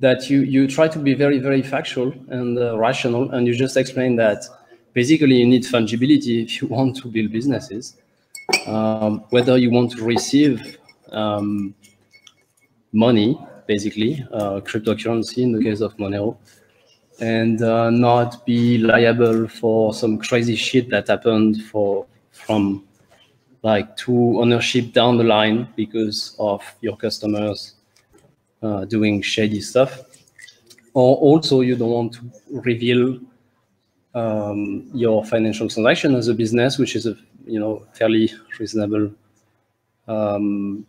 that you, you try to be very, very factual and uh, rational, and you just explain that basically you need fungibility if you want to build businesses. Um, whether you want to receive um, money, basically, uh, cryptocurrency in the case of Monero, and uh, not be liable for some crazy shit that happened for from like two ownership down the line because of your customers uh, doing shady stuff. Or also you don't want to reveal um, your financial transaction as a business, which is a you know fairly reasonable um,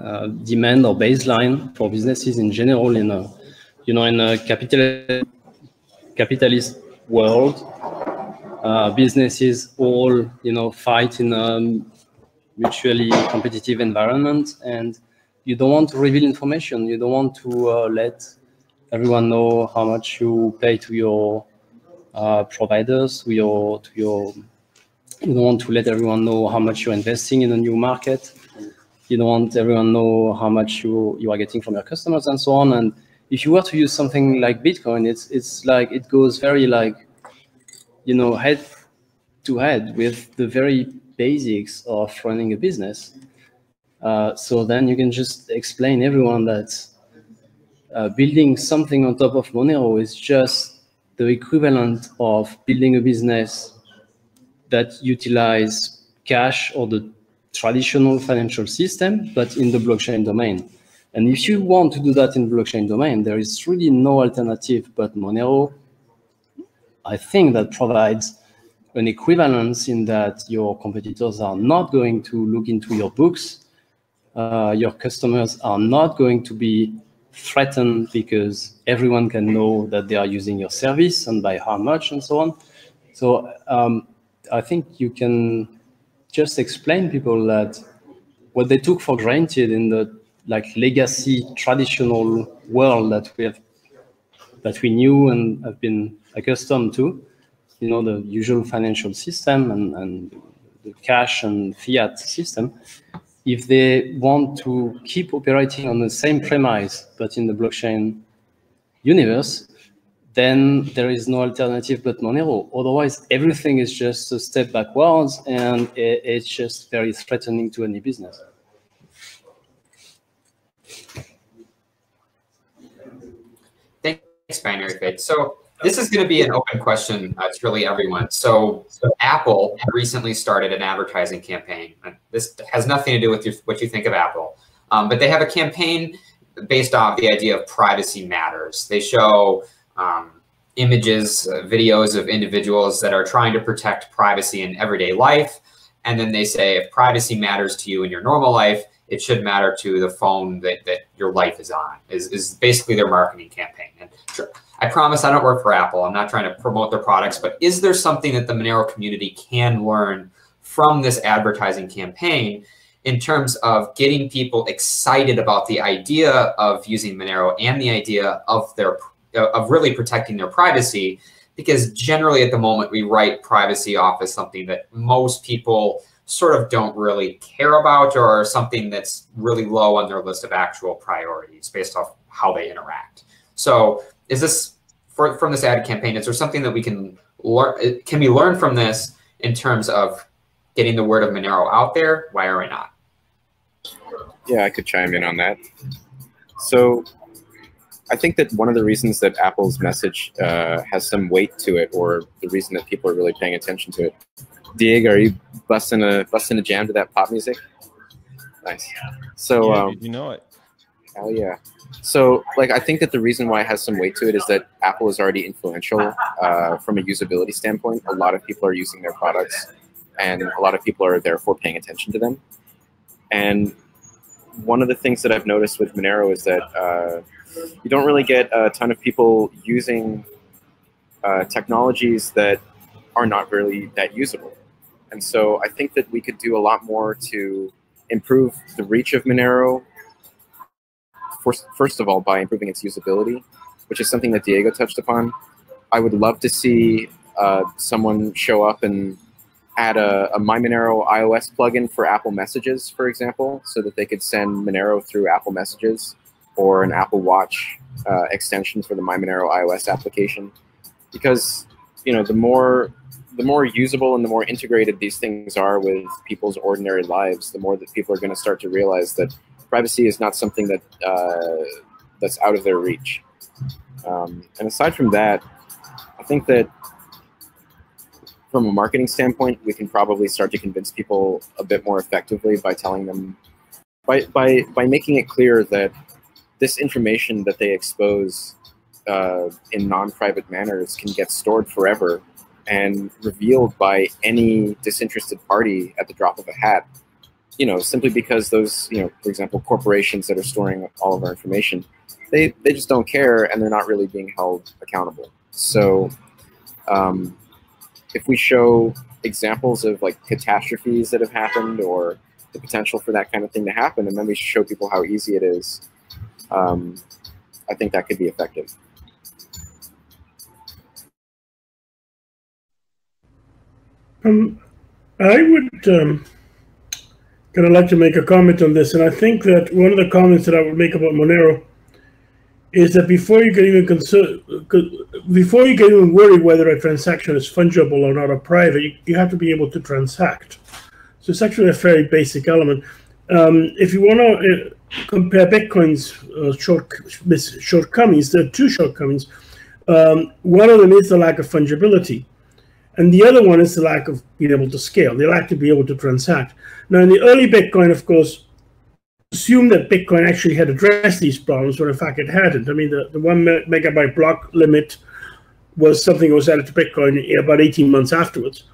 uh, demand or baseline for businesses in general in a you know in a capital capitalist world. Uh, businesses all you know fight in a mutually competitive environment and you don't want to reveal information. You don't want to uh, let everyone know how much you pay to your uh, providers, to your, to your, you don't want to let everyone know how much you're investing in a new market. You don't want everyone know how much you, you are getting from your customers and so on. And if you were to use something like Bitcoin, it's, it's like, it goes very like, you know, head to head with the very basics of running a business. Uh, so then you can just explain everyone that uh, building something on top of Monero is just the equivalent of building a business that utilize cash or the traditional financial system, but in the blockchain domain. And if you want to do that in blockchain domain, there is really no alternative but Monero. I think that provides an equivalence in that your competitors are not going to look into your books uh, your customers are not going to be threatened because everyone can know that they are using your service and by how much and so on. So um, I think you can just explain people that what they took for granted in the like legacy traditional world that we have that we knew and have been accustomed to, you know, the usual financial system and, and the cash and fiat system, if they want to keep operating on the same premise, but in the blockchain universe, then there is no alternative but Monero. Otherwise, everything is just a step backwards and it's just very threatening to any business. Thanks, Binary. So this is going to be an open question uh, to really everyone. So, so, Apple recently started an advertising campaign. This has nothing to do with your, what you think of Apple, um, but they have a campaign based off the idea of privacy matters. They show um, images, uh, videos of individuals that are trying to protect privacy in everyday life. And then they say, if privacy matters to you in your normal life, it should matter to the phone that, that your life is on, is, is basically their marketing campaign. And sure I promise I don't work for Apple. I'm not trying to promote their products, but is there something that the Monero community can learn from this advertising campaign in terms of getting people excited about the idea of using Monero and the idea of their of really protecting their privacy? Because generally at the moment we write privacy off as something that most people sort of don't really care about or something that's really low on their list of actual priorities based off how they interact. So is this for, from this ad campaign, is there something that we can learn, can we learn from this in terms of getting the word of Monero out there? Why are we not? Yeah, I could chime in on that. So I think that one of the reasons that Apple's message uh, has some weight to it, or the reason that people are really paying attention to it. Diego, are you busting a busting a jam to that pop music? Nice. So Yeah, um, you know it. Hell yeah. So, like, I think that the reason why it has some weight to it is that Apple is already influential uh, from a usability standpoint. A lot of people are using their products, and a lot of people are therefore paying attention to them. And one of the things that I've noticed with Monero is that uh, you don't really get a ton of people using uh, technologies that are not really that usable. And so I think that we could do a lot more to improve the reach of Monero first, first of all, by improving its usability, which is something that Diego touched upon. I would love to see uh, someone show up and add a, a MyMonero iOS plugin for Apple Messages, for example, so that they could send Monero through Apple Messages or an Apple Watch uh, extension for the MyMonero iOS application. Because you know, the more the more usable and the more integrated these things are with people's ordinary lives, the more that people are going to start to realize that privacy is not something that uh, that's out of their reach. Um, and aside from that, I think that from a marketing standpoint, we can probably start to convince people a bit more effectively by telling them, by by by making it clear that this information that they expose uh, in non-private manners can get stored forever and revealed by any disinterested party at the drop of a hat you know, simply because those, you know, for example, corporations that are storing all of our information, they, they just don't care and they're not really being held accountable. So um, if we show examples of like catastrophes that have happened or the potential for that kind of thing to happen, and then we show people how easy it is, um, I think that could be effective. Um, I would um, of like to make a comment on this, and I think that one of the comments that I would make about Monero is that before you can even consider, before you can even worry whether a transaction is fungible or not or private, you, you have to be able to transact. So it's actually a very basic element. Um, if you want to uh, compare Bitcoin's uh, short, shortcomings, there are two shortcomings. Um, one of them is the lack of fungibility. And the other one is the lack of being able to scale. the lack to be able to transact. Now, in the early Bitcoin, of course, assume that Bitcoin actually had addressed these problems, when in fact it hadn't. I mean, the, the one megabyte block limit was something that was added to Bitcoin about 18 months afterwards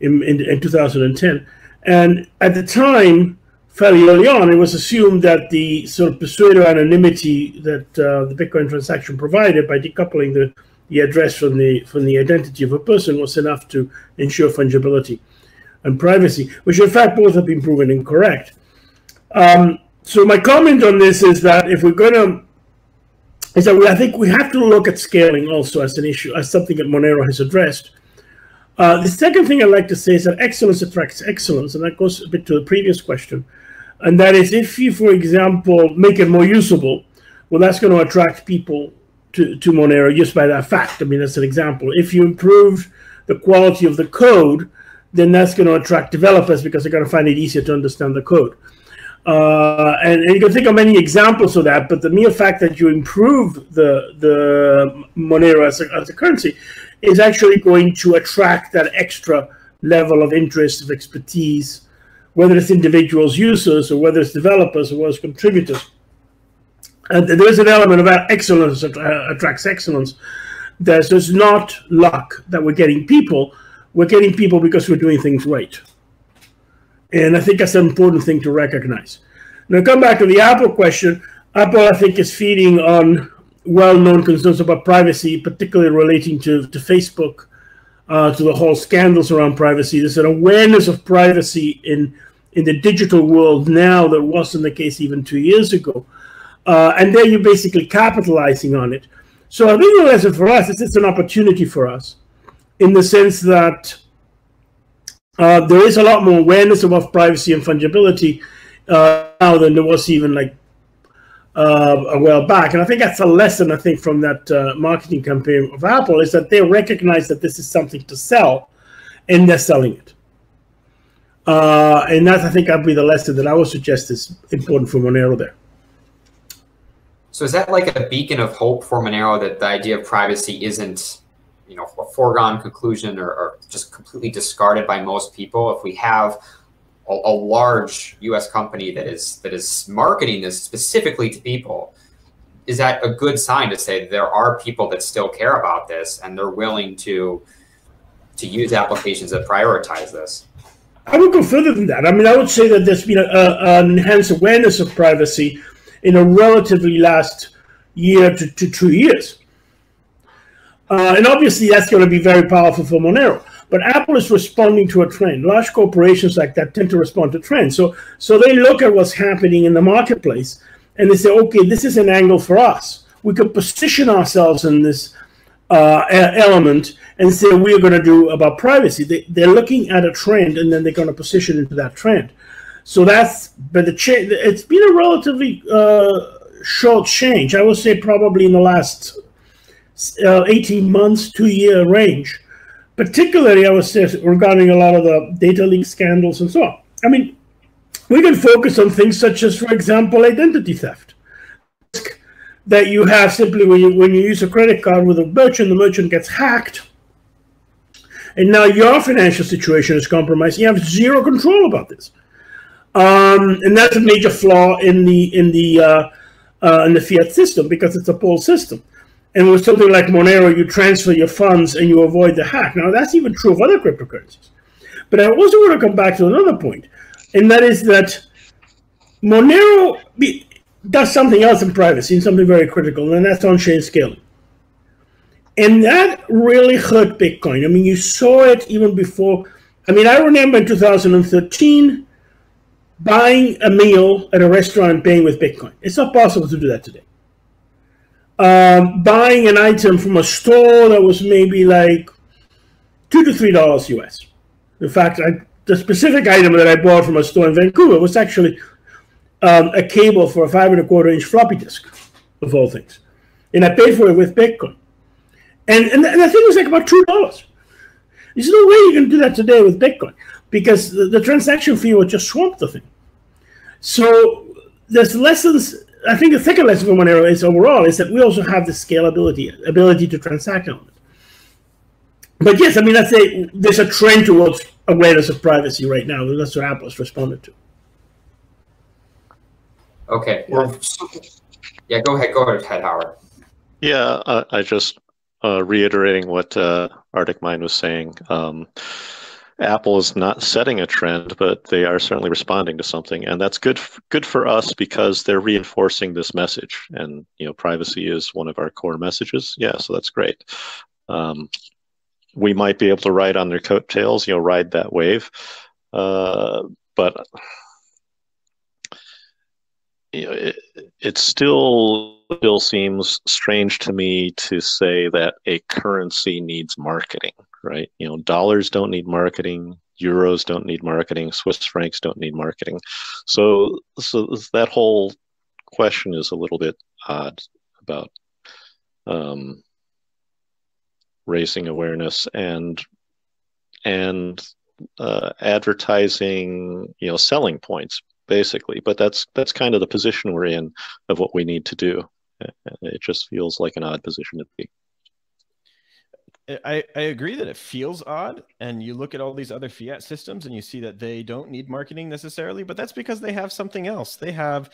in, in, in 2010. And at the time, fairly early on, it was assumed that the sort of pseudo anonymity that uh, the Bitcoin transaction provided by decoupling the the address from the from the identity of a person was enough to ensure fungibility and privacy, which in fact both have been proven incorrect. Um, so my comment on this is that if we're going to, is that we, I think we have to look at scaling also as an issue, as something that Monero has addressed. Uh, the second thing I'd like to say is that excellence attracts excellence, and that goes a bit to the previous question. And that is if you, for example, make it more usable, well, that's going to attract people to, to Monero just by that fact. I mean, that's an example. If you improve the quality of the code, then that's going to attract developers because they're going to find it easier to understand the code. Uh, and, and, you can think of many examples of that, but the mere fact that you improve the the Monero as a, as a currency is actually going to attract that extra level of interest, of expertise, whether it's individuals, users, or whether it's developers, or whether it's contributors. And there's an element of excellence that uh, attracts excellence. There's just not luck that we're getting people. We're getting people because we're doing things right. And I think that's an important thing to recognize. Now, come back to the Apple question. Apple, I think, is feeding on well-known concerns about privacy, particularly relating to, to Facebook, uh, to the whole scandals around privacy. There's an awareness of privacy in in the digital world now that wasn't the case even two years ago. Uh, and then you're basically capitalizing on it. So think the lesson for us is it's an opportunity for us in the sense that uh, there is a lot more awareness about privacy and fungibility uh, now than there was even like uh, a while back. And I think that's a lesson, I think, from that uh, marketing campaign of Apple is that they recognize that this is something to sell and they're selling it. Uh, and that, I think, would be the lesson that I would suggest is important for Monero there. So is that like a beacon of hope for Monero that the idea of privacy isn't, you know, a foregone conclusion or, or just completely discarded by most people? If we have a, a, large U.S. company that is that is marketing this specifically to people, is that a good sign to say there are people that still care about this and they're willing to to use applications that prioritize this? I would go further than that. I mean, I would say that there's been an enhanced awareness of privacy in a relatively last year to, to two years. Uh, and obviously, that's going to be very powerful for Monero. But Apple is responding to a trend. Large corporations like that tend to respond to trends. So, so they look at what's happening in the marketplace and they say, okay, this is an angle for us. We could position ourselves in this uh, element and say we're going to do about privacy. They, they're looking at a trend and then they're going to position into that trend. So that's, but the change, it's been a relatively uh, short change. I would say probably in the last uh, 18 months, two year range. Particularly, I would say regarding a lot of the data leak scandals and so on. I mean, we can focus on things such as, for example, identity theft that you have simply when you when you use a credit card with a merchant, the merchant gets hacked, and now your financial situation is compromised. You have zero control about this, um, and that's a major flaw in the in the uh, uh, in the fiat system because it's a pull system. And with something like Monero, you transfer your funds and you avoid the hack. Now that's even true of other cryptocurrencies. But I also want to come back to another point, and that is that Monero does something else in privacy and something very critical, and that's on-chain scaling. And that really hurt Bitcoin. I mean, you saw it even before. I mean, I remember in 2013 buying a meal at a restaurant paying with Bitcoin. It's not possible to do that today. Um, buying an item from a store that was maybe like two to three dollars US. In fact, I, the specific item that I bought from a store in Vancouver was actually um, a cable for a five and a quarter inch floppy disk, of all things. And I paid for it with Bitcoin. And, and, and the thing was like about $2. There's no way you can do that today with Bitcoin because the, the transaction fee would just swamp the thing. So there's lessons. I think the second lesson from Monero is overall is that we also have the scalability, ability to transact on it. But yes, I mean, I'd say there's a trend towards awareness of privacy right now. That's what Apple has responded to. Okay. Yeah. yeah, go ahead. Go ahead, Howard. Yeah, uh, I just uh, reiterating what uh, ArticMine was saying. Um, Apple is not setting a trend, but they are certainly responding to something, and that's good. good for us because they're reinforcing this message, and you know, privacy is one of our core messages. Yeah, so that's great. Um, we might be able to ride on their coattails, you know, ride that wave, uh, but you know, it, it still still seems strange to me to say that a currency needs marketing, right? You know, dollars don't need marketing, euros don't need marketing, Swiss francs don't need marketing. So, so that whole question is a little bit odd about um, raising awareness and and uh, advertising, you know, selling points basically. But that's that's kind of the position we're in of what we need to do. It just feels like an odd position to be. I, I agree that it feels odd. And you look at all these other fiat systems and you see that they don't need marketing necessarily, but that's because they have something else. They have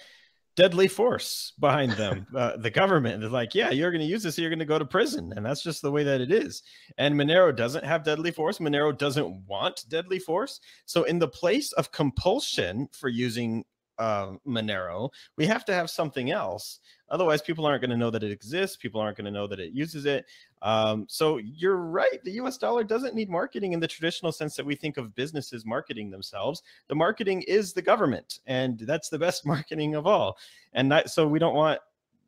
deadly force behind them. Uh, the government is like, yeah, you're going to use this, you're going to go to prison, and that's just the way that it is. And Monero doesn't have deadly force. Monero doesn't want deadly force. So, in the place of compulsion for using uh, Monero, we have to have something else. Otherwise, people aren't going to know that it exists. People aren't going to know that it uses it. Um, so you're right. The US dollar doesn't need marketing in the traditional sense that we think of businesses marketing themselves. The marketing is the government, and that's the best marketing of all. And that, so we don't want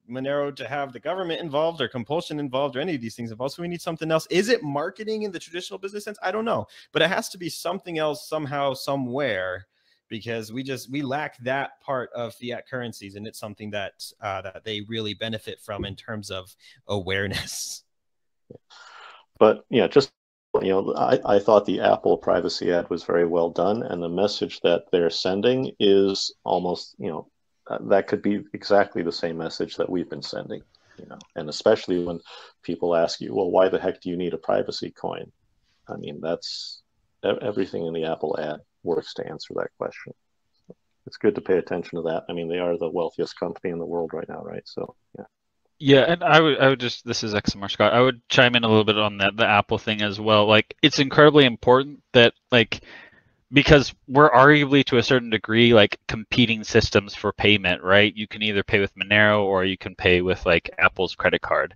Monero to have the government involved or compulsion involved or any of these things involved. So we need something else. Is it marketing in the traditional business sense? I don't know, but it has to be something else somehow, somewhere because we just we lack that part of fiat currencies and it's something that uh, that they really benefit from in terms of awareness. But yeah just you know I, I thought the apple privacy ad was very well done and the message that they're sending is almost you know uh, that could be exactly the same message that we've been sending you know and especially when people ask you well why the heck do you need a privacy coin? I mean that's everything in the apple ad works to answer that question. It's good to pay attention to that. I mean, they are the wealthiest company in the world right now, right? So, yeah. Yeah, and I would, I would just, this is XMR Scott. I would chime in a little bit on that, the Apple thing as well. Like, it's incredibly important that, like, because we're arguably to a certain degree like competing systems for payment, right? You can either pay with Monero or you can pay with like Apple's credit card.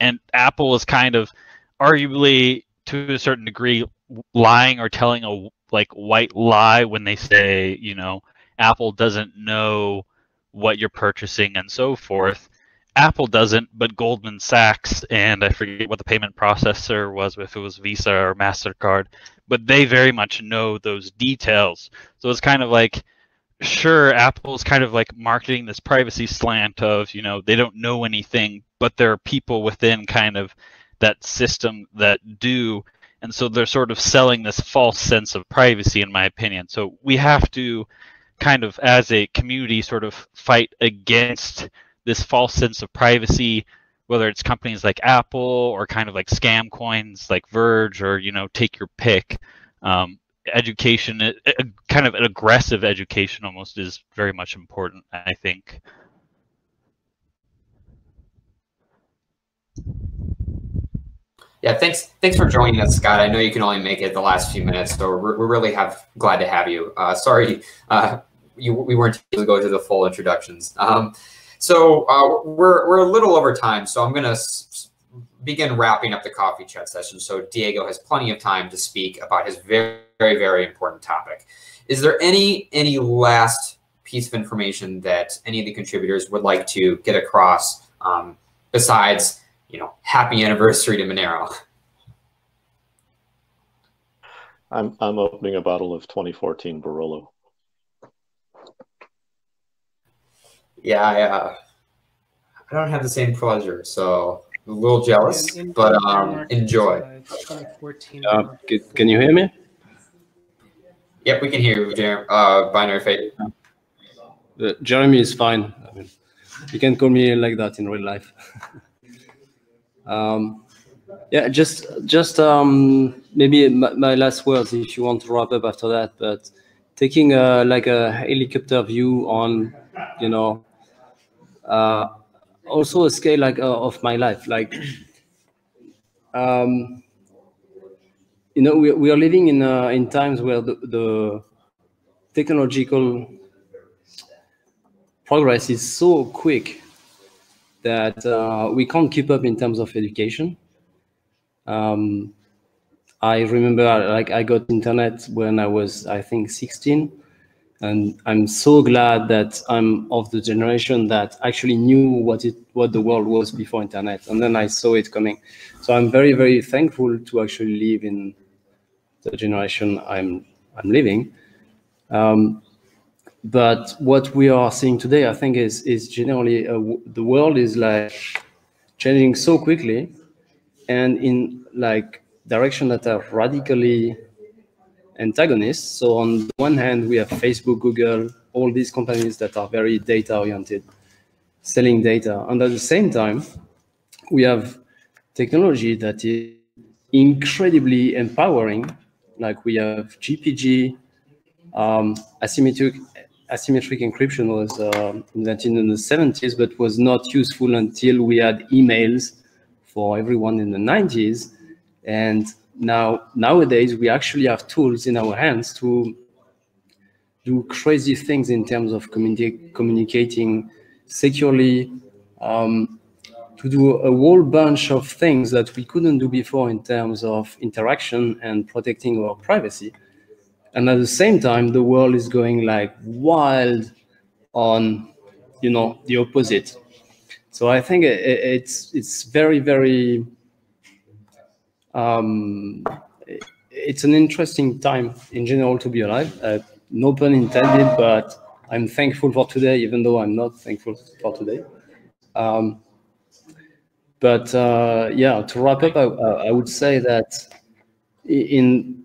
And Apple is kind of arguably to a certain degree lying or telling a like white lie when they say, you know, Apple doesn't know what you're purchasing and so forth. Apple doesn't, but Goldman Sachs and I forget what the payment processor was, if it was Visa or MasterCard, but they very much know those details. So it's kind of like, sure, Apple's kind of like marketing this privacy slant of, you know, they don't know anything, but there are people within kind of that system that do and so they're sort of selling this false sense of privacy in my opinion. So we have to kind of as a community sort of fight against this false sense of privacy whether it's companies like apple or kind of like scam coins like verge or you know take your pick. Um, education a, a kind of an aggressive education almost is very much important i think Yeah, thanks. Thanks for joining us, Scott. I know you can only make it the last few minutes, so we're, we're really have glad to have you. Uh, sorry, uh, you, we weren't able to go through the full introductions. Um, so uh, we're we're a little over time, so I'm gonna begin wrapping up the coffee chat session. So Diego has plenty of time to speak about his very very very important topic. Is there any any last piece of information that any of the contributors would like to get across um, besides? You know, happy anniversary to Monero. I'm I'm opening a bottle of 2014 Barolo. Yeah, I, uh, I don't have the same pleasure, so a little jealous, in, in but um, enjoy. Uh, uh can you hear me? Yep, we can hear you, Jer uh, Binary Fate. Uh, Jeremy is fine. I mean, you can call me like that in real life. Um, yeah, just just um, maybe my, my, last words if you want to wrap up after that. But taking a, like a helicopter view on, you know, uh, also a scale like uh, of my life, like. Um, you know, we, we are living in uh, in times where the, the technological progress is so quick that uh, we can't keep up in terms of education. Um, I remember like I got internet when I was, I think, 16. And I'm so glad that I'm of the generation that actually knew what it what the world was before internet. And then I saw it coming. So I'm very, very thankful to actually live in the generation I'm I'm living. Um, but what we are seeing today, I think, is is generally uh, the world is like changing so quickly, and in like direction that are radically antagonists. So on the one hand, we have Facebook, Google, all these companies that are very data oriented, selling data, and at the same time, we have technology that is incredibly empowering. Like we have GPG, um, asymmetric asymmetric encryption was uh, invented in the 70s, but was not useful until we had emails for everyone in the 90s. And now, nowadays, we actually have tools in our hands to do crazy things in terms of communi communicating securely, um, to do a whole bunch of things that we couldn't do before in terms of interaction and protecting our privacy. And at the same time, the world is going like wild on, you know, the opposite. So I think it's it's very very um, it's an interesting time in general to be alive. Uh, no pun intended, but I'm thankful for today, even though I'm not thankful for today. Um, but uh, yeah, to wrap up, I, I, would say that in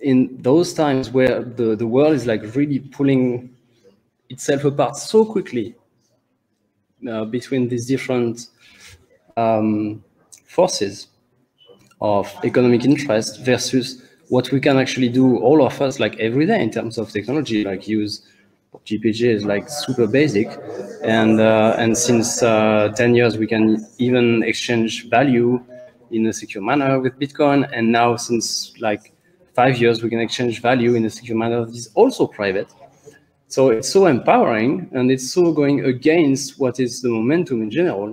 in those times where the, the world is like really pulling itself apart so quickly uh, between these different um, forces of economic interest versus what we can actually do all of us like every day in terms of technology, like use GPG is like super basic. And, uh, and since uh, 10 years, we can even exchange value in a secure manner with Bitcoin. And now since like five years, we can exchange value in a secure manner that is also private. So it's so empowering and it's so going against what is the momentum in general.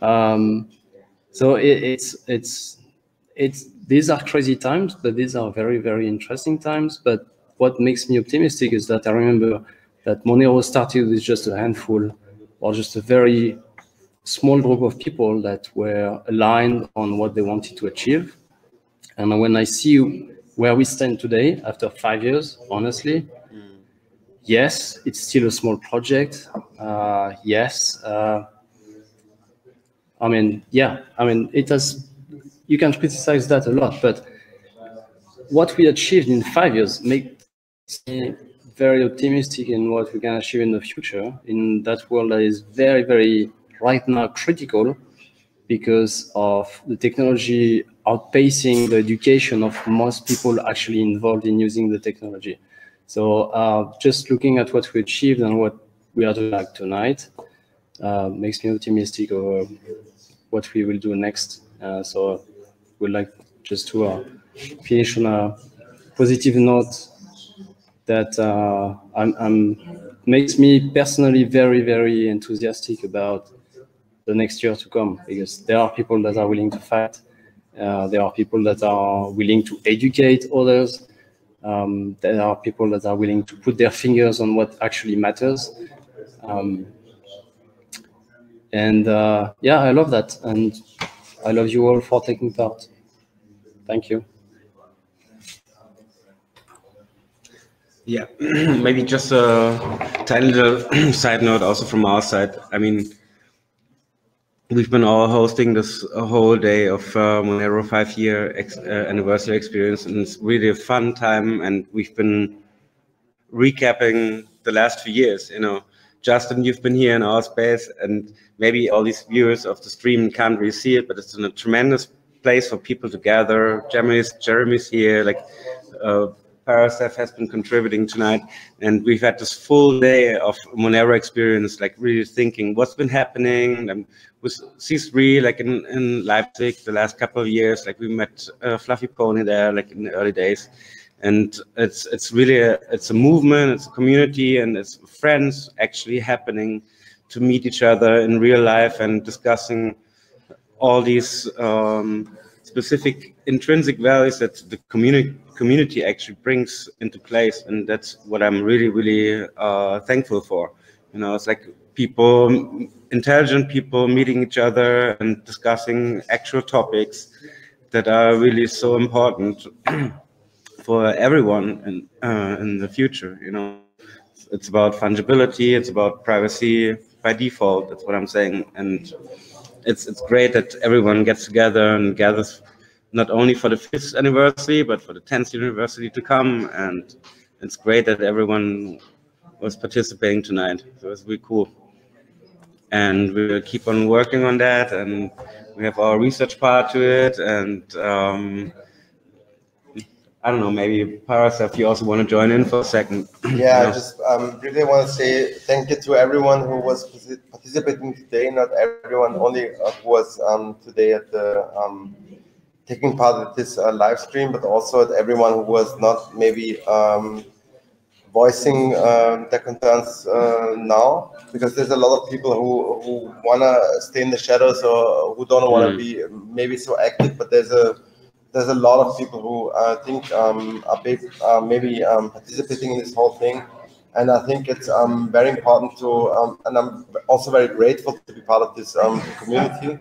Um, so it, it's, it's, it's, these are crazy times, but these are very, very interesting times. But what makes me optimistic is that I remember that Monero started with just a handful or just a very small group of people that were aligned on what they wanted to achieve. And when I see where we stand today after five years, honestly, yes, it's still a small project. Uh, yes. Uh, I mean, yeah, I mean, it has, you can criticize that a lot, but what we achieved in five years makes me very optimistic in what we can achieve in the future in that world that is very, very right now critical because of the technology outpacing the education of most people actually involved in using the technology. So uh, just looking at what we achieved and what we are doing like tonight uh, makes me optimistic over what we will do next. Uh, so we'd like just to uh, finish on a positive note that uh, I'm, I'm, makes me personally very, very enthusiastic about the next year to come because there are people that are willing to fight. Uh, there are people that are willing to educate others. Um, there are people that are willing to put their fingers on what actually matters. Um, and uh, yeah, I love that. And I love you all for taking part. Thank you. Yeah, maybe just a tiny little side note also from our side. I mean, we've been all hosting this whole day of uh, Monero five year ex uh, anniversary experience, and it's really a fun time. And we've been recapping the last few years. You know, Justin, you've been here in our space, and maybe all these viewers of the stream can't really see it, but it's a tremendous place for people to gather. Jeremy's, Jeremy's here, like. Uh, Parasef has been contributing tonight, and we've had this full day of Monero experience, like really thinking what's been happening. And with C3, like in, in Leipzig, the last couple of years, like we met uh, fluffypony there, like in the early days, and it's it's really a, it's a movement, it's a community, and it's friends actually happening to meet each other in real life and discussing all these um, specific intrinsic values that the community community actually brings into place, and that's what I'm really, really uh, thankful for. You know, it's like people, intelligent people, meeting each other and discussing actual topics that are really so important for everyone in uh, in the future. You know, it's about fungibility, it's about privacy by default. That's what I'm saying, and it's it's great that everyone gets together and gathers not only for the fifth anniversary, but for the 10th anniversary to come. And it's great that everyone was participating tonight. So it's really cool. And we'll keep on working on that. And we have our research part to it. And um, I don't know, maybe Paras, if you also want to join in for a second. Yeah, I just um, really want to say thank you to everyone who was participating today. Not everyone, only uh, who was um, today at the um, taking part in this uh, live stream, but also at everyone who was not maybe um, voicing uh, their concerns uh, now because there's a lot of people who who wanna stay in the shadows or who don't want to Mm. be maybe so active, but there's a there's a lot of people who I think um, are big, uh, maybe um, participating in this whole thing, and I think it's um, very important to, um, and I'm also very grateful to be part of this um, community.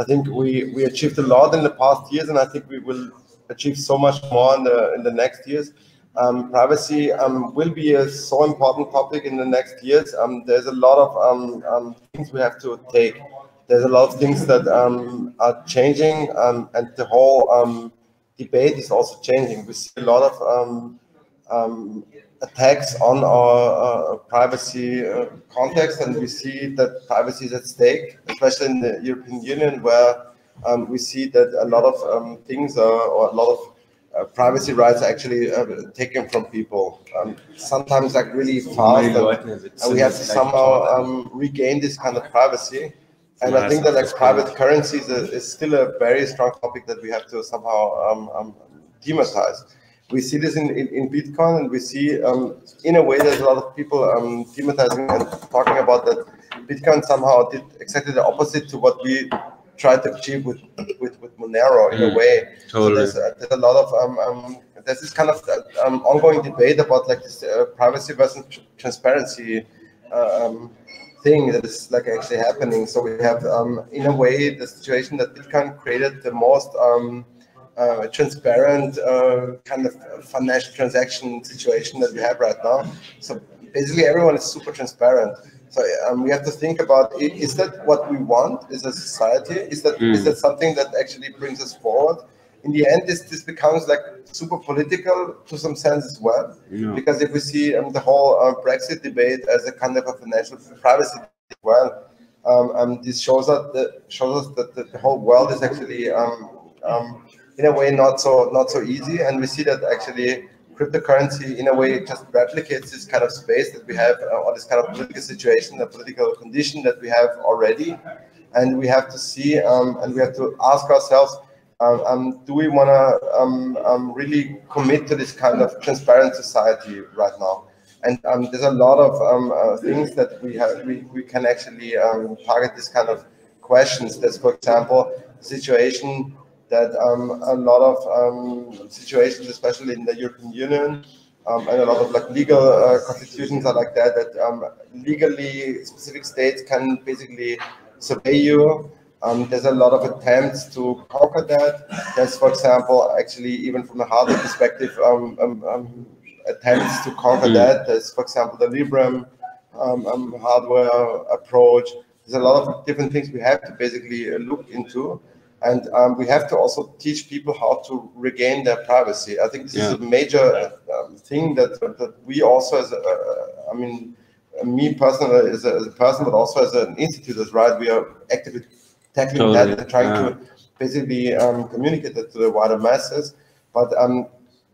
I think we we achieved a lot in the past years, and I think we will achieve so much more in the in the next years. Um, privacy um, will be a so important topic in the next years. Um, there's a lot of um, um, things we have to take. There's a lot of things that um, are changing, and the whole debate is also changing. We see a lot of attacks on our uh, privacy uh, context, and we see that privacy is at stake, especially in the European Union, where um, we see that a lot of um, things are, or a lot of uh, privacy rights are actually uh, taken from people. Um, sometimes like really fast, and, and we have to somehow um, regain this kind of privacy. And I think that like private currencies is, is still a very strong topic that we have to somehow um, um, dematize. We see this in, in, in Bitcoin, and we see um, in a way there's a lot of people um, dematizing and talking about that Bitcoin somehow did exactly the opposite to what we tried to achieve with with, with Monero in a Mm, way. So there's, uh, there's a lot of um, um, there's this kind of um, ongoing debate about like this uh, privacy versus tr- transparency uh, um, thing that is like actually happening. So we have um, in a way the situation that Bitcoin created the most um, uh, transparent uh, kind of financial transaction situation that we have right now. So basically everyone is super transparent. So um, we have to think about is that what we want as a society? Is that is Mm. that something that actually brings us forward? In the end, this this becomes like super political to some sense as well. Yeah. Because if we see um, the whole uh, Brexit debate as a kind of a financial privacy as well, um, um, this shows us that shows us that the, the whole world is actually um, um, in a way not so not so easy, and we see that actually cryptocurrency in a way just replicates this kind of space that we have uh, or this kind of political situation, the political condition that we have already, and we have to see um, and we have to ask ourselves. Um, um, do we want to um, um, really commit to this kind of transparent society right now? And there's a lot of uh, things that we have we, we can actually target this kind of questions. There's, for example, situation that um, a lot of um, situations, especially in the European Union, um, and a lot of like legal uh, constitutions are like that. That um, legally specific states can basically survey you. Um, there's a lot of attempts to conquer that. There's, for example, actually even from a hardware perspective, um, um, um, attempts to conquer Mm. that. There's, for example, the Librem um, um, hardware approach. There's a lot of different things we have to basically look into. And um, we have to also teach people how to regain their privacy. I think this is a major um, thing that, that we also, as a, uh, I mean, me personally as a, as a person, but also as an institute, as right, we are actively tackling Totally, that and trying yeah. to basically um, communicate that to the wider masses. But um,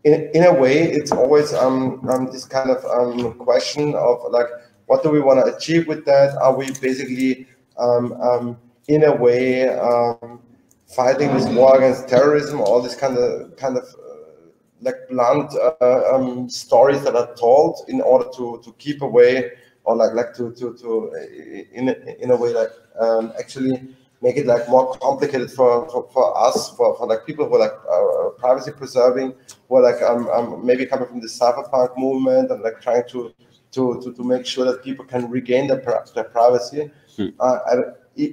in, in a way, it's always um, um, this kind of um, question of like, what do we want to achieve with that? Are we basically, um, um, in a way, um, fighting this war against terrorism? All this kind of kind of uh, like blunt uh, um, stories that are told in order to to keep away or like like to to to uh, in a, in a way like um, actually make it like more complicated for, for, for us for, for like people who are like uh, privacy preserving who are like um, um maybe coming from the cyberpunk movement and like trying to to to, to make sure that people can regain their, their privacy Hmm. uh, I-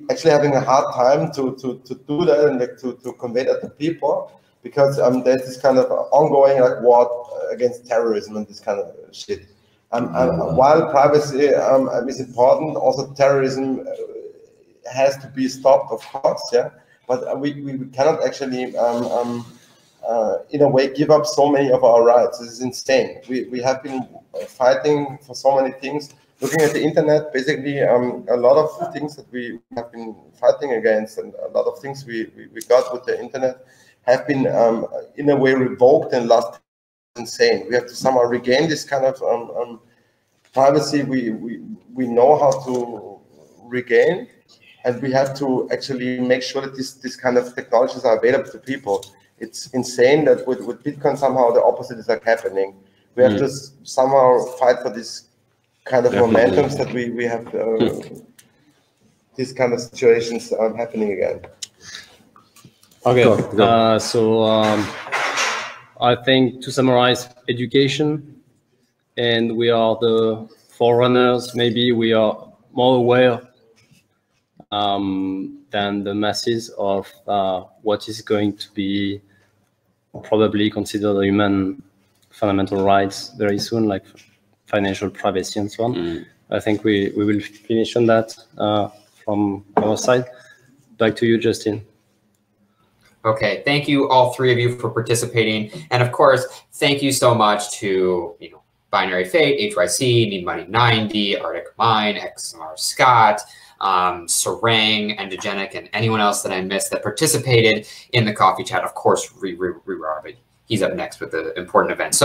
actually having a hard time to to, to do that and like to, to convey that to people because um there's this kind of ongoing like war against terrorism and this kind of shit um, um, while privacy um, is important, also terrorism uh, has to be stopped, of course, yeah. But uh, we, we cannot actually, um, um, uh, in a way, give up so many of our rights. This is insane. We, we have been fighting for so many things. Looking at the internet, basically, um, a lot of things that we have been fighting against and a lot of things we, we, we got with the internet have been, um, in a way, revoked and lost insane. We have to somehow regain this kind of um, um, privacy we, we, we know how to regain, and we have to actually make sure that this, this kind of technologies are available to people. It's insane that with, with Bitcoin somehow the opposite is like happening. we have Mm. to somehow fight for this kind of Definitely. momentums that we we have uh, these kind of situations are happening again. Okay. Go, go. Uh, so um, I think to summarize, education, and we are the forerunners. Maybe we are more aware um, than the masses of uh, what is going to be probably considered human fundamental rights very soon, like financial privacy and so on. Mm. I think we, we will finish on that uh, from our side. Back to you, Justin. Okay, thank you all three of you for participating, and of course, thank you so much to you know Binary Fate, HYC, needmoney90, Arctic Mine, XMR Scott, um, Sarang, Endogenic, and anyone else that I missed that participated in the coffee chat. Of course, Re Re Re He's up next with the important event. So.